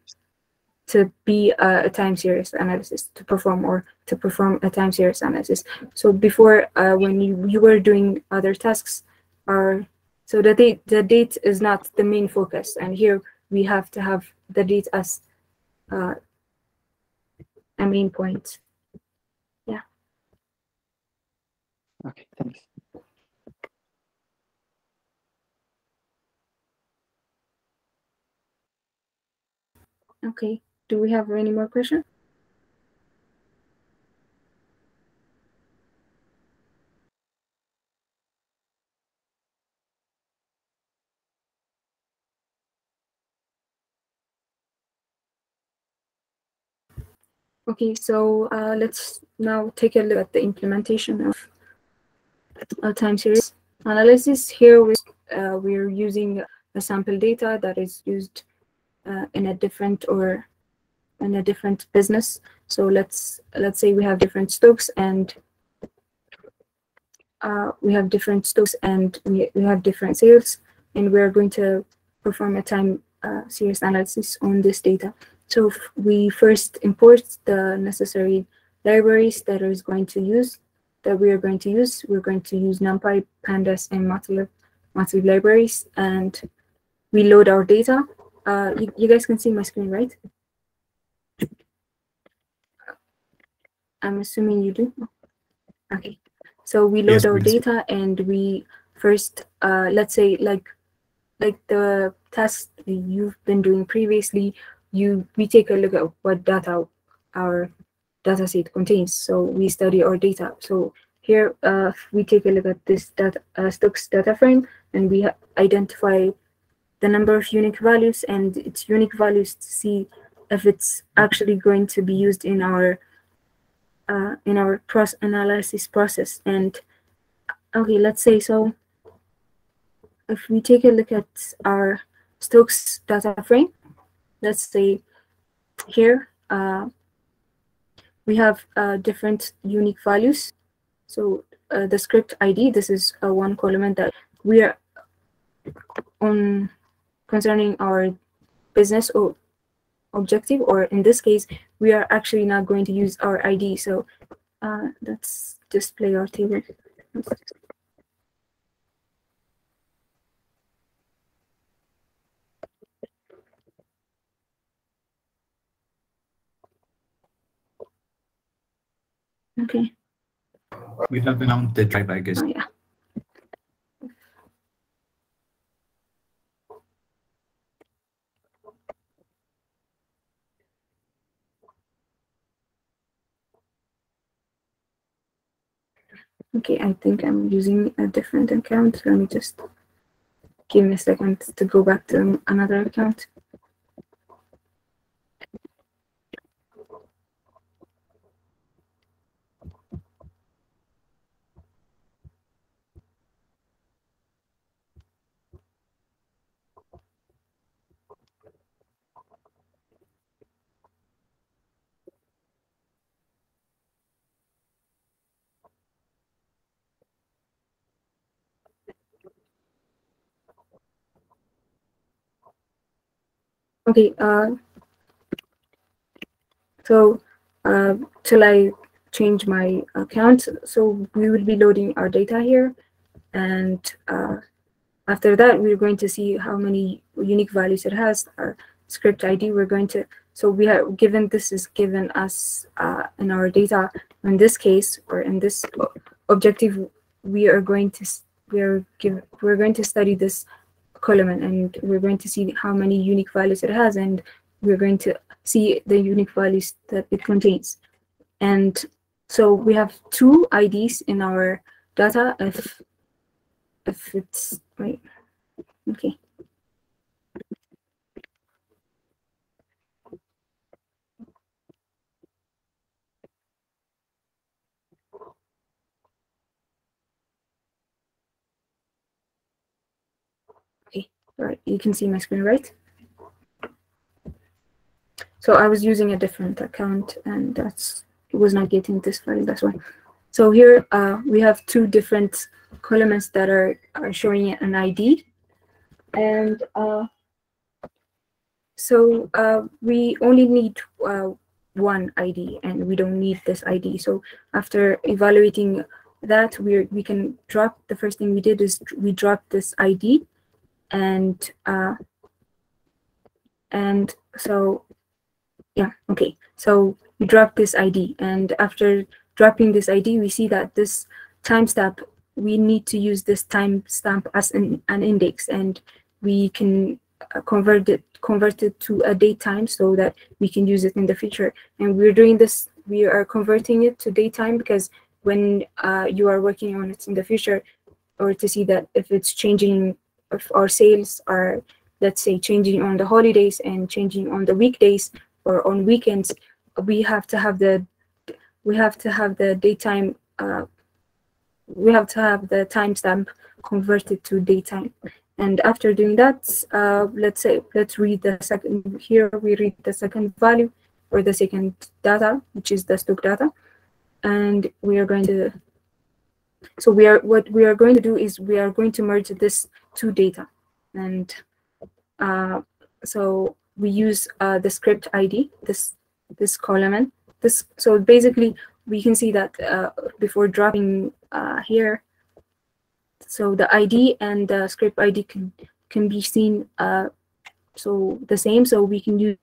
to be a, a time series analysis to perform or to perform a time series analysis. So before, uh, when you, you were doing other tasks, are so the date the date is not the main focus, and here we have to have the date as uh, a main point. Yeah. Okay, thanks. Okay. Do we have any more questions? Okay, so uh, let's now take a look at the implementation of a time series analysis. Here we, uh, we're using a sample data that is used uh, in a different or in a different business. So let's let's say we have different stocks and uh, we have different stocks and we, we have different sales and we're going to perform a time uh, series analysis on this data. So we first import the necessary libraries that is going to use that we are going to use. We're going to use NumPy, Pandas, and Matplotlib, Matplotlib libraries, and we load our data. Uh, you, you guys can see my screen, right? I'm assuming you do. Okay. So we load Yes, our please. data and we first, uh, let's say like, like the that you've been doing previously, you we take a look at what data our data set contains. So we study our data. So here uh, we take a look at this data, uh, stocks data frame and we identify the number of unique values and its unique values to see if it's actually going to be used in our uh, in our cross analysis process. And okay, let's say so. If we take a look at our stocks data frame, let's say here uh, we have uh, different unique values. So uh, the script ID, this is uh, one column that we are on concerning our business or objective, or in this case, we are actually not going to use our ID. So uh, let's display our table. Okay. We have announced the drive, I guess. Oh, yeah. Okay, I think I'm using a different account. Let me just give me a second to go back to another account. Okay, uh, so uh, till I change my account, so we will be loading our data here. And uh, after that, we're going to see how many unique values it has. Our script ID, we're going to, so we have given this is given us uh, in our data. In this case, or in this objective, we are going to, we are give, we're going to study this column and we're going to see how many unique values it has and we're going to see the unique values that it contains. And so we have two IDs in our data if if it's right. okay okay right you can see my screen right? So I was using a different account and that's it was not getting this file that's why. So here uh, we have two different columns that are, are showing an ID and uh, so uh, we only need uh, one ID and we don't need this ID. So after evaluating that, we we can drop, the first thing we did is we dropped this ID and uh, and so yeah, okay. So we drop this ID and after dropping this ID, we see that this timestamp, we need to use this timestamp as an, an index and we can uh, convert it convert it to a date time so that we can use it in the future. And we're doing this, we are converting it to date time because when uh, you are working on it in the future, or to see that if it's changing, if our sales are, let's say, changing on the holidays and changing on the weekdays or on weekends, we have to have the we have to have the datetime uh, we have to have the timestamp converted to datetime. And after doing that uh, let's say let's read the second here we read the second value or the second data which is the stock data. And we are going to so we are what we are going to do is we are going to merge this two data and uh, so we use uh, the script ID, this this column. This so basically we can see that uh, before dropping uh, here, so the ID and the script ID can can be seen uh, so the same. So we can use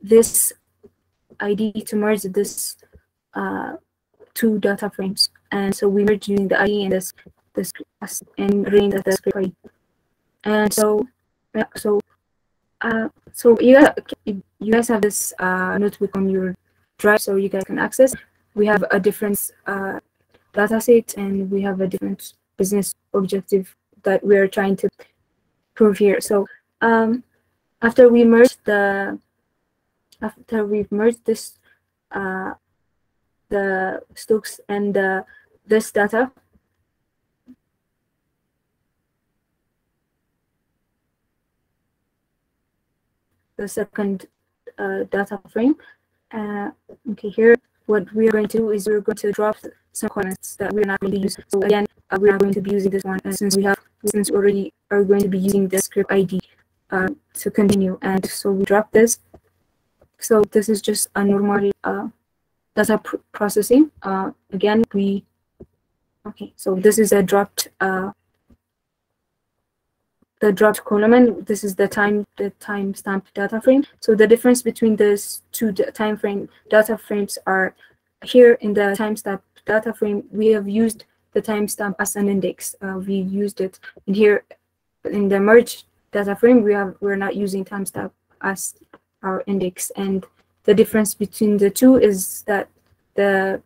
this ID to merge this uh, two data frames. And so we merge using the ID and this this and reading the script ID. And so yeah, so uh, so you guys, you guys have this uh, notebook on your drive, so you guys can access. We have a different uh, data set, and we have a different business objective that we are trying to prove here. So um, after we merge the after we've merged this uh, the stocks and uh, this data the second uh, data frame. Uh, okay, here what we are going to do is we're going to drop some comments that we're not going to use. So again, uh, we're not going to be using this one since we have since we already are going to be using the script ID uh, to continue. And so we drop this. So this is just a normal uh, data pr processing. again, we okay. So this is a dropped uh, the dropped column and this is the time the timestamp data frame. So the difference between these two time frame data frames are here in the timestamp data frame, we have used the timestamp as an index. Uh, we used it in here in the merge data frame, we have we're not using timestamp as our index. And the difference between the two is that the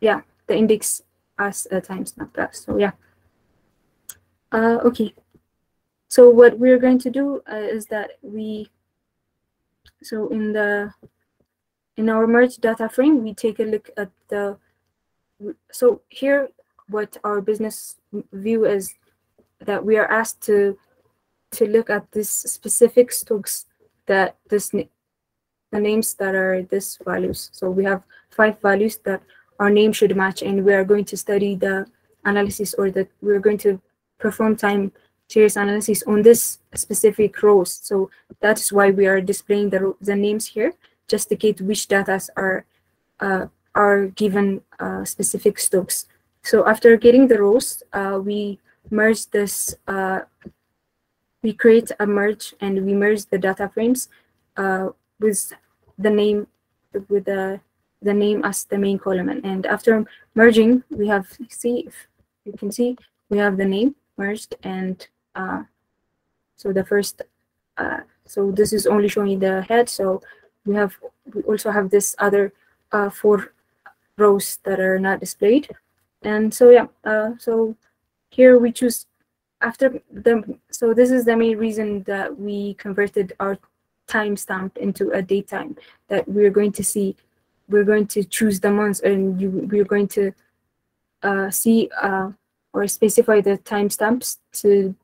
yeah, the index as a timestamp. So yeah. Uh, okay, so what we're going to do uh, is that we, so in the, in our merge data frame, we take a look at the, so here, what our business view is that we are asked to, to look at this specific stocks that this, the names that are this values. So we have five values that our name should match and we are going to study the analysis or that we're going to perform time series analysis on this specific rows. So that is why we are displaying the, the names here, just to get which data are, uh, are given uh, specific stocks. So after getting the rows, uh, we merge this, uh, we create a merge and we merge the data frames uh, with the name, with the, the name as the main column. And after merging, we have, see, if you can see, we have the name merged and uh, so the first, uh, so this is only showing the head. So we have, we also have this other uh, four rows that are not displayed. And so, yeah, uh, so here we choose after the, so this is the main reason that we converted our timestamp into a date time that we're going to see, we're going to choose the months and you, we're going to uh, see uh, or specify the timestamps to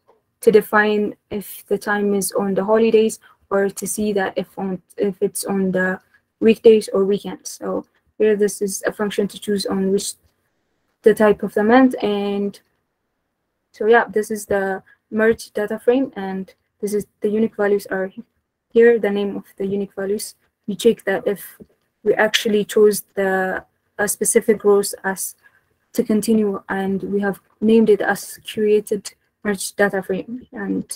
to define if the time is on the holidays or to see that if on if it's on the weekdays or weekends. So here this is a function to choose on which the type of the month and so yeah this is the merge data frame and this is the unique values are here the name of the unique values we check that if we actually chose the a specific rows as to continue and we have named it as created merge data frame. And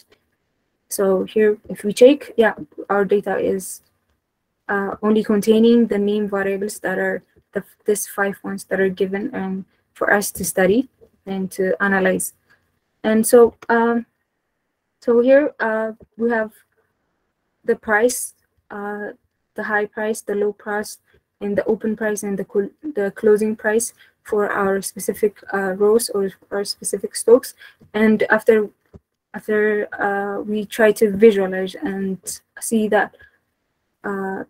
so here, if we check, yeah, our data is uh, only containing the name variables that are the this five ones that are given um, for us to study and to analyze. And so, um, so here uh, we have the price, uh, the high price, the low price, and the open price and the the closing price for our specific uh, rows or our specific stocks. And after after uh, we try to visualize and see that uh,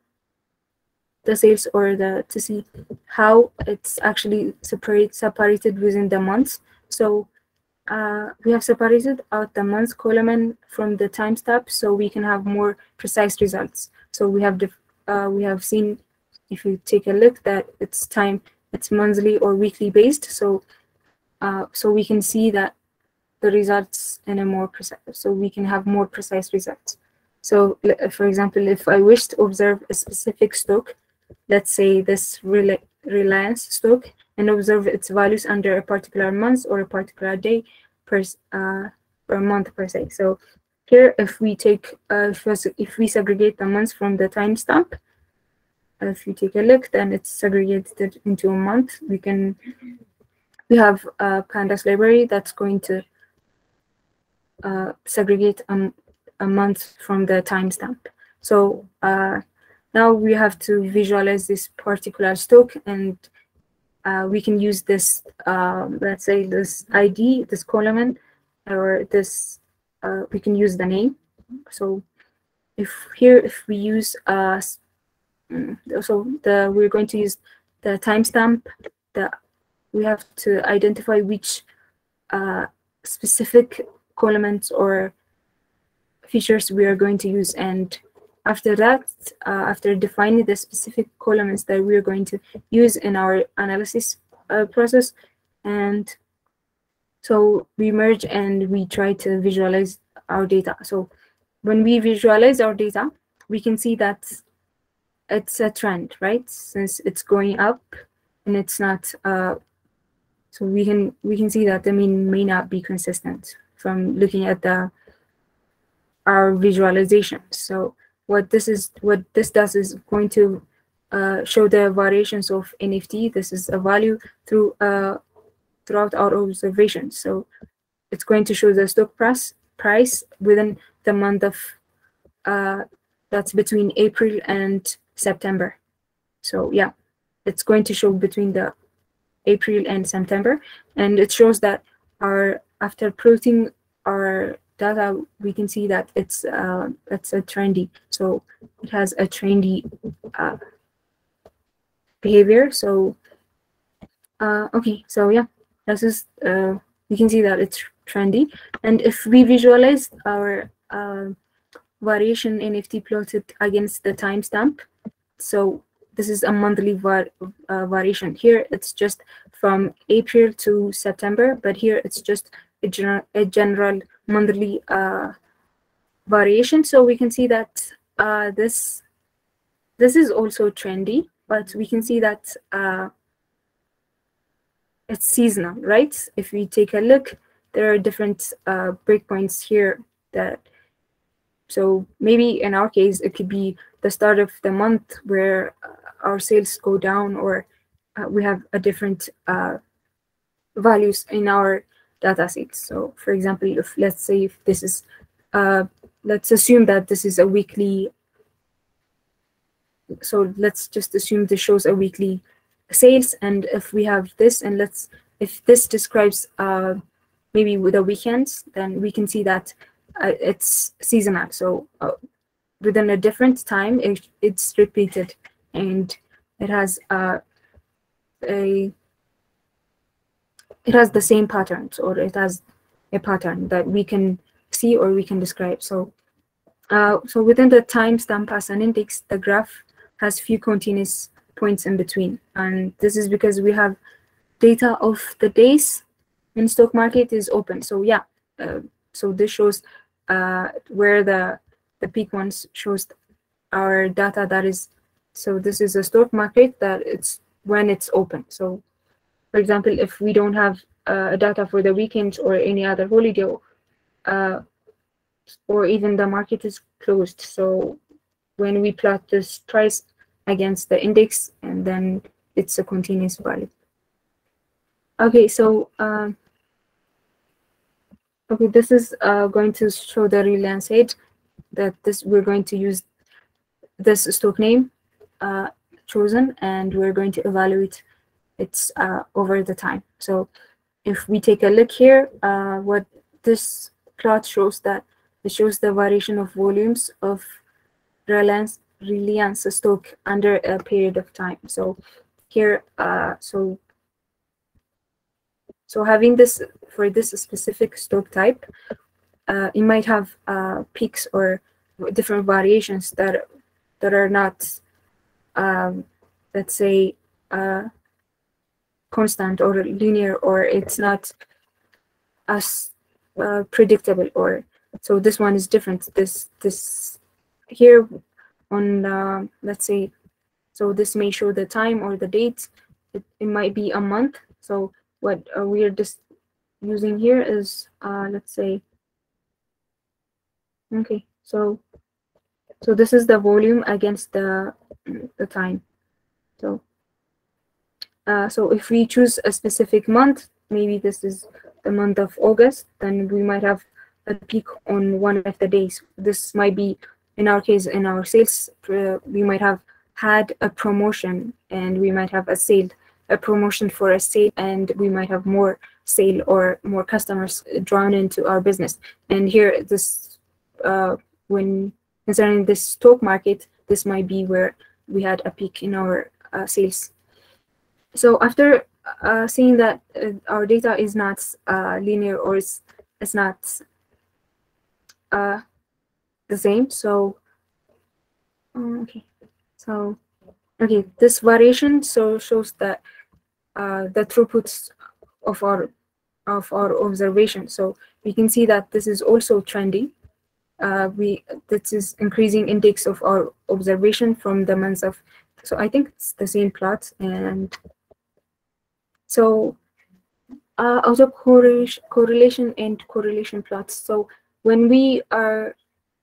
the sales or the to see how it's actually separate separated within the months. So uh, we have separated out the month column from the timestamp so we can have more precise results. So we have uh, we have seen if you take a look that it's time it's monthly or weekly based. So uh, so we can see that the results in a more precise, so we can have more precise results. So for example, if I wish to observe a specific stock, let's say this Reliance stock, and observe its values under a particular month or a particular day per, uh, per month per se. So here, if we take, uh, if, we segregate the months from the timestamp, if you take a look, then it's segregated into a month. We can, we have a pandas library that's going to uh, segregate a, a month from the timestamp. So uh, now we have to visualize this particular stock and uh, we can use this, um, let's say this ID, this column, or this, uh, we can use the name. So if here, if we use, uh, mm, so the we're going to use the timestamp, the we have to identify which uh, specific columns or features we are going to use and after that, uh, after defining the specific columns that we're going to use in our analysis uh, process, and so we merge and we try to visualize our data. So when we visualize our data, we can see that it's a trend, right? Since it's going up and it's not, uh, so we can we can see that the mean may not be consistent from looking at the our visualization. So what this is what this does is going to uh, show the variations of NFT. This is a value through uh, throughout our observations. So it's going to show the stock price price within the month of uh, that's between April and September. So yeah, it's going to show between the April and September, and it shows that our after plotting our data, we can see that it's uh, it's a trendy. So it has a trendy uh, behavior. So uh, okay, so yeah, this is uh, we can see that it's trendy. And if we visualize our uh, variation NFT plotted against the timestamp, so this is a monthly var uh, variation. Here it's just from April to September, but here it's just a, general a general monthly uh, variation. So we can see that uh, this this is also trendy, but we can see that uh, it's seasonal, right? If we take a look, there are different uh, breakpoints here that so maybe in our case, it could be the start of the month where uh, our sales go down or uh, we have a different uh, values in our data sets. So for example, if let's say if this is, uh, let's assume that this is a weekly, so let's just assume this shows a weekly sales. And if we have this and let's, if this describes uh, maybe with the weekends, then we can see that uh, it's seasonal. So uh, within a different time, it, it's repeated and it has uh, a it has the same patterns or it has a pattern that we can see or we can describe. So, uh, so within the timestamp as an index, the graph has few continuous points in between. And this is because we have data of the days when stock market is open. So yeah, uh, so this shows uh, where the, the peak ones shows our data that is, so this is a stock market that it's when it's open. So for example, if we don't have uh, data for the weekends or any other holiday, uh, or even the market is closed. So when we plot this price against the index, and then it's a continuous value. Okay, so um, okay, this is uh, going to show the Reliance head that this we're going to use this stock name uh, chosen, and we're going to evaluate it's uh, over the time. So if we take a look here, uh, what this plot shows that it shows the variation of volumes of Reliance, Reliance stock under a period of time. So here, uh, so so having this for this specific stock type, uh, it might have uh, peaks or different variations that that are not, um, let's say, uh, constant or linear or it's not as uh, predictable or so this one is different. This this here on uh, let's say so this may show the time or the date. It, it might be a month. So what uh, we're just using here is uh, let's say okay so so this is the volume against the the time. So uh, so if we choose a specific month maybe this is the month of August then we might have a peak on one of the days. This might be in our case in our sales uh, we might have had a promotion and we might have a sale a promotion for a sale and we might have more sale or more customers drawn into our business. And here this uh, when concerning this stock market this might be where we had a peak in our uh, sales so after uh, seeing that uh, our data is not uh, linear or it's, it's not uh, the same so um, okay. So okay this variation so shows that the throughputs of our of our observation. So we can see that this is also trending. Uh, we this is increasing index of our observation from the months of so I think it's the same plot and so uh, auto correlation, correlation and correlation plots. So when we are,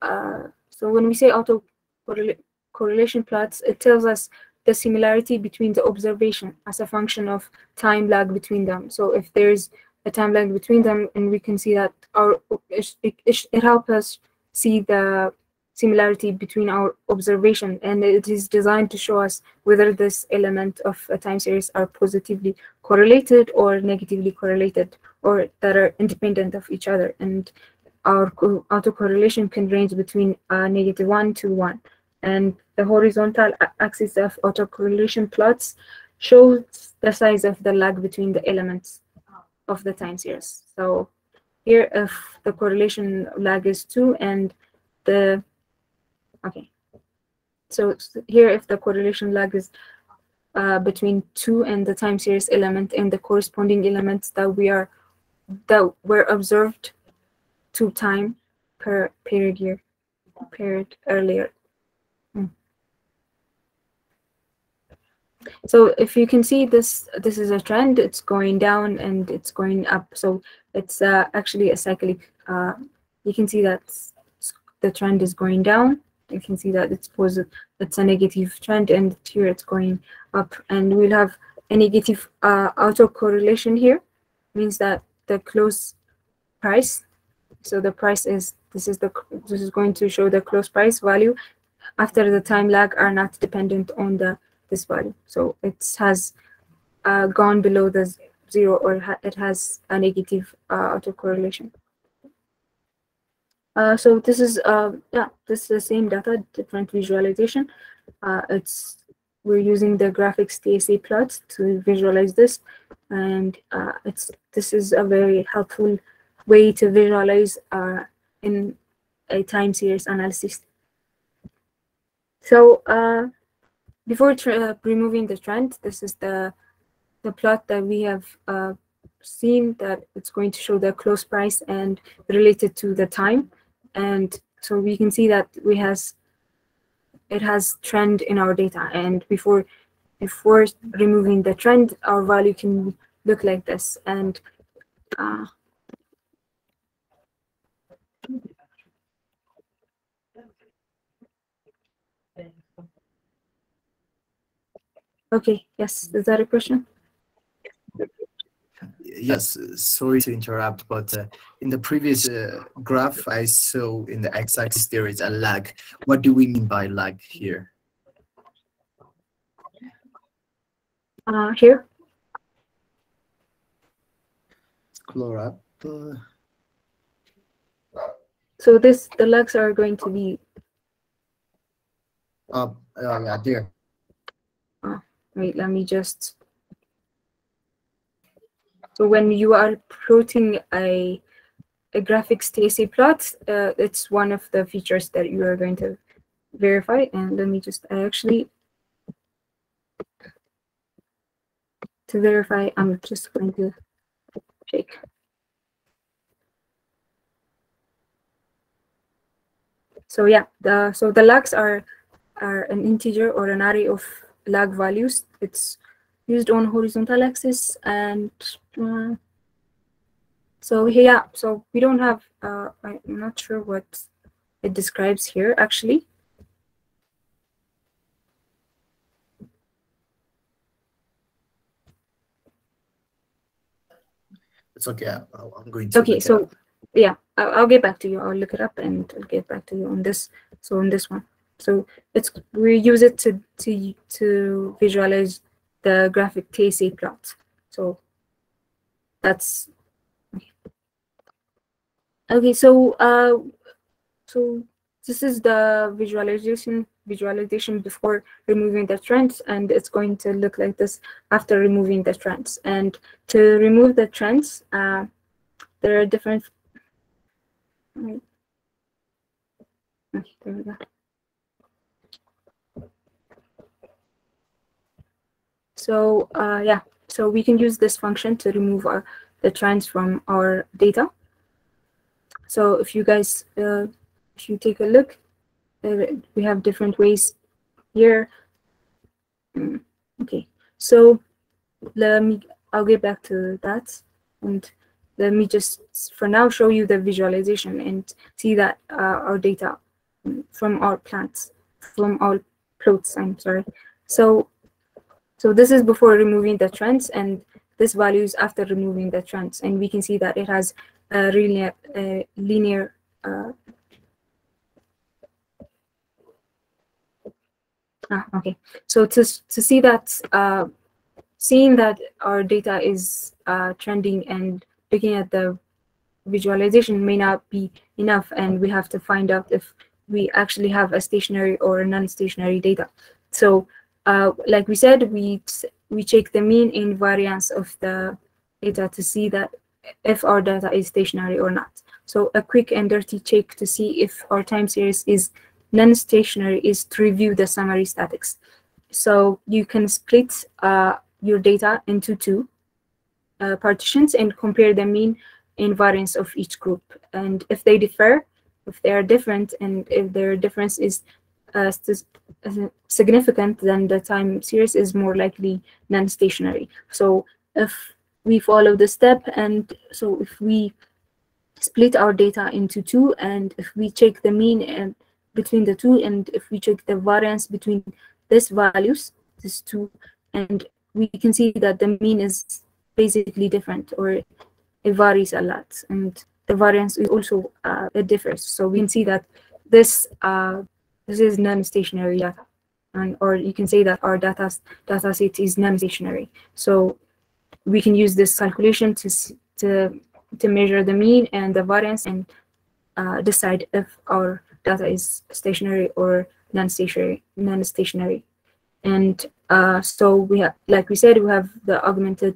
uh, so when we say auto correla correlation plots, it tells us the similarity between the observation as a function of time lag between them. So if there's a time lag between them, and we can see that our it, it, it helps us see the similarity between our observation and it is designed to show us whether this element of a time series are positively correlated or negatively correlated or that are independent of each other and our autocorrelation can range between uh, negative 1 to 1 and the horizontal axis of autocorrelation plots shows the size of the lag between the elements of the time series. So here if the correlation lag is 2 and the Okay. So here, if the correlation lag is uh, between two and the time series element and the corresponding elements that we are that were observed to time per period year period earlier. Hmm. So if you can see this, this is a trend. It's going down and it's going up. So it's uh, actually a cyclic. Uh, you can see that the trend is going down you can see that it's positive it's a negative trend and here it's going up. And we'll have a negative uh, autocorrelation here. Means that the close price so the price is this is the this is going to show the close price value after the time lag are not dependent on the this value. So it has uh, gone below the zero or ha it has a negative uh, autocorrelation uh, so this is uh, yeah, this is the same data, different visualization. Uh, it's we're using the graphics TSA plots to visualize this, and uh, it's this is a very helpful way to visualize uh, in a time series analysis. So before removing the trend, this is the the plot that we have seen that it's going to show the close price and related to the time and so we can see that we has it has trend in our data. And before before removing the trend our value can look like this. And uh, okay yes is that a question yes, sorry to interrupt, but uh, in the previous uh, graph I saw in the x-axis there is a lag. What do we mean by lag here? Uh, here. Scroll up. Uh... So this, the lags are going to be. Oh, uh, yeah, there. Oh, wait, let me just so when you are plotting a, a graphics TSA plot, uh, it's one of the features that you are going to verify. And let me just, I actually, to verify, I'm just going to check. So yeah, the so the lags are are an integer or an array of lag values. It's used on horizontal axis and uh, so yeah, so we don't have, uh, I'm not sure what it describes here actually. It's okay. I'm going to. Okay, so yeah, I'll, I'll get back to you. I'll look it up and I'll get back to you on this. So on this one, so it's we use it to to to visualize the graphic TSA plot. So that's okay. So uh, so this is the visualization visualization before removing the trends, and it's going to look like this after removing the trends. And to remove the trends, uh, there are different. Okay, there we go. So uh, yeah, so we can use this function to remove our, the trends from our data. So if you guys, uh, if you take a look, uh, we have different ways here. Mm, Okay, so let me, I'll get back to that. And let me just, for now, show you the visualization and see that uh, our data mm, from our plants, from our plots, I'm sorry. So, so this is before removing the trends and this value is after removing the trends. And we can see that it has a linear, uh, linear uh, Ah, okay. So to to see that, uh, seeing that our data is uh, trending and looking at the visualization may not be enough, and we have to find out if we actually have a stationary or a non-stationary data. So, uh, like we said, we we check the mean invariance of the data to see that if our data is stationary or not. So a quick and dirty check to see if our time series is non-stationary is to review the summary statics. So you can split uh, your data into two uh, partitions and compare the mean invariance of each group. And if they differ, if they are different, and if their difference is uh, significant, then the time series is more likely non-stationary. So if we follow the step, and so if we split our data into two, and if we check the mean and between the two and if we check the variance between these values these two and we can see that the mean is basically different or it varies a lot and the variance is also uh, it differs so we can see that this uh, this is non-stationary data. And or you can say that our data data set is non-stationary so we can use this calculation to to to measure the mean and the variance and uh, decide if our data is stationary or non-stationary non-stationary and uh, so we have like we said we have the augmented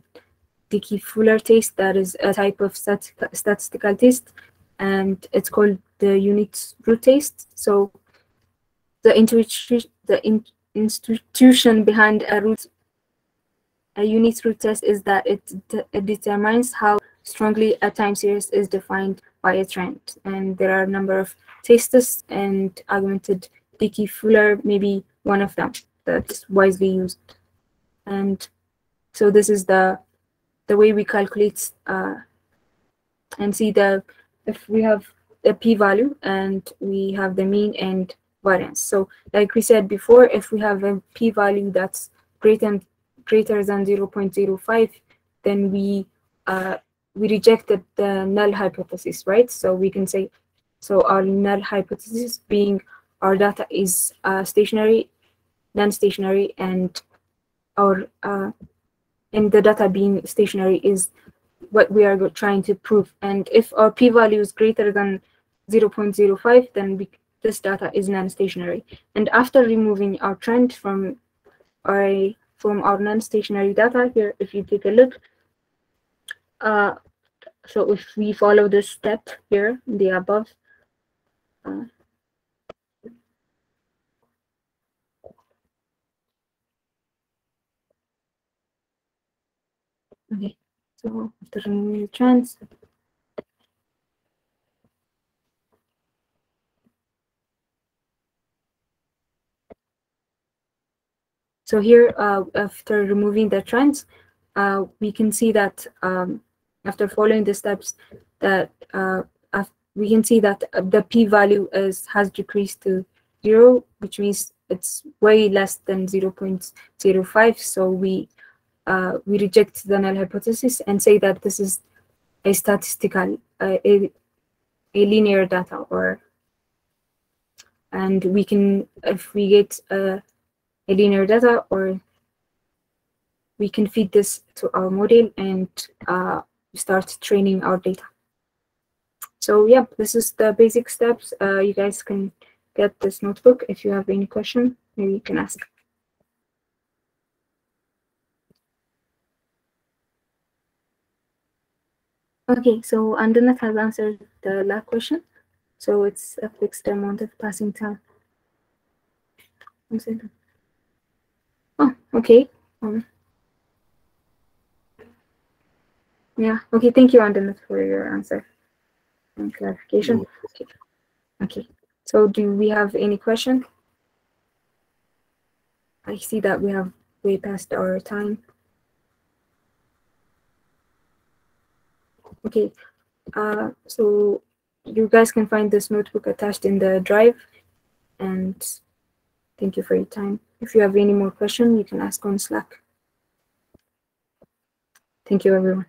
Dickey-Fuller test that is a type of stat statistical test. And it's called the unit root test. So the intuition the in institution behind a root a unit root test is that it, it determines how strongly a time series is defined by a trend and there are a number of tests and augmented Dickey-Fuller may be one of them that's wisely used. And so this is the the way we calculate uh, and see the if we have a p-value and we have the mean and variance. So like we said before, if we have a p-value that's greater than greater than 0.05, then we uh, we rejected the null hypothesis, right? So we can say so our null hypothesis being our data is uh, stationary, non-stationary, and our uh, and the data being stationary is what we are trying to prove. And if our p-value is greater than 0.05, then we, this data is non-stationary. And after removing our trend from our from our non-stationary data here, if you take a look, uh, so if we follow this step here, the above, uh, Okay, so after removing the trends, So here, uh, after removing the trends, uh, we can see that um, after following the steps that uh, we can see that the p-value is has decreased to zero, which means it's way less than 0.05. So we uh, we reject the null hypothesis and say that this is a statistical, uh, a, a linear data, or and we can if we get a, a linear data or we can feed this to our model and uh, start training our data. So yeah, this is the basic steps. Uh, you guys can get this notebook. If you have any question, maybe you can ask. Okay, so Andanat has answered the last question. So it's a fixed amount of passing time. Oh, okay. Um, yeah, okay, thank you, Andanat, for your answer and clarification. Okay. okay. So do we have any question? I see that we have way past our time. Okay. Uh, so you guys can find this notebook attached in the drive. And thank you for your time. If you have any more questions, you can ask on Slack. Thank you, everyone.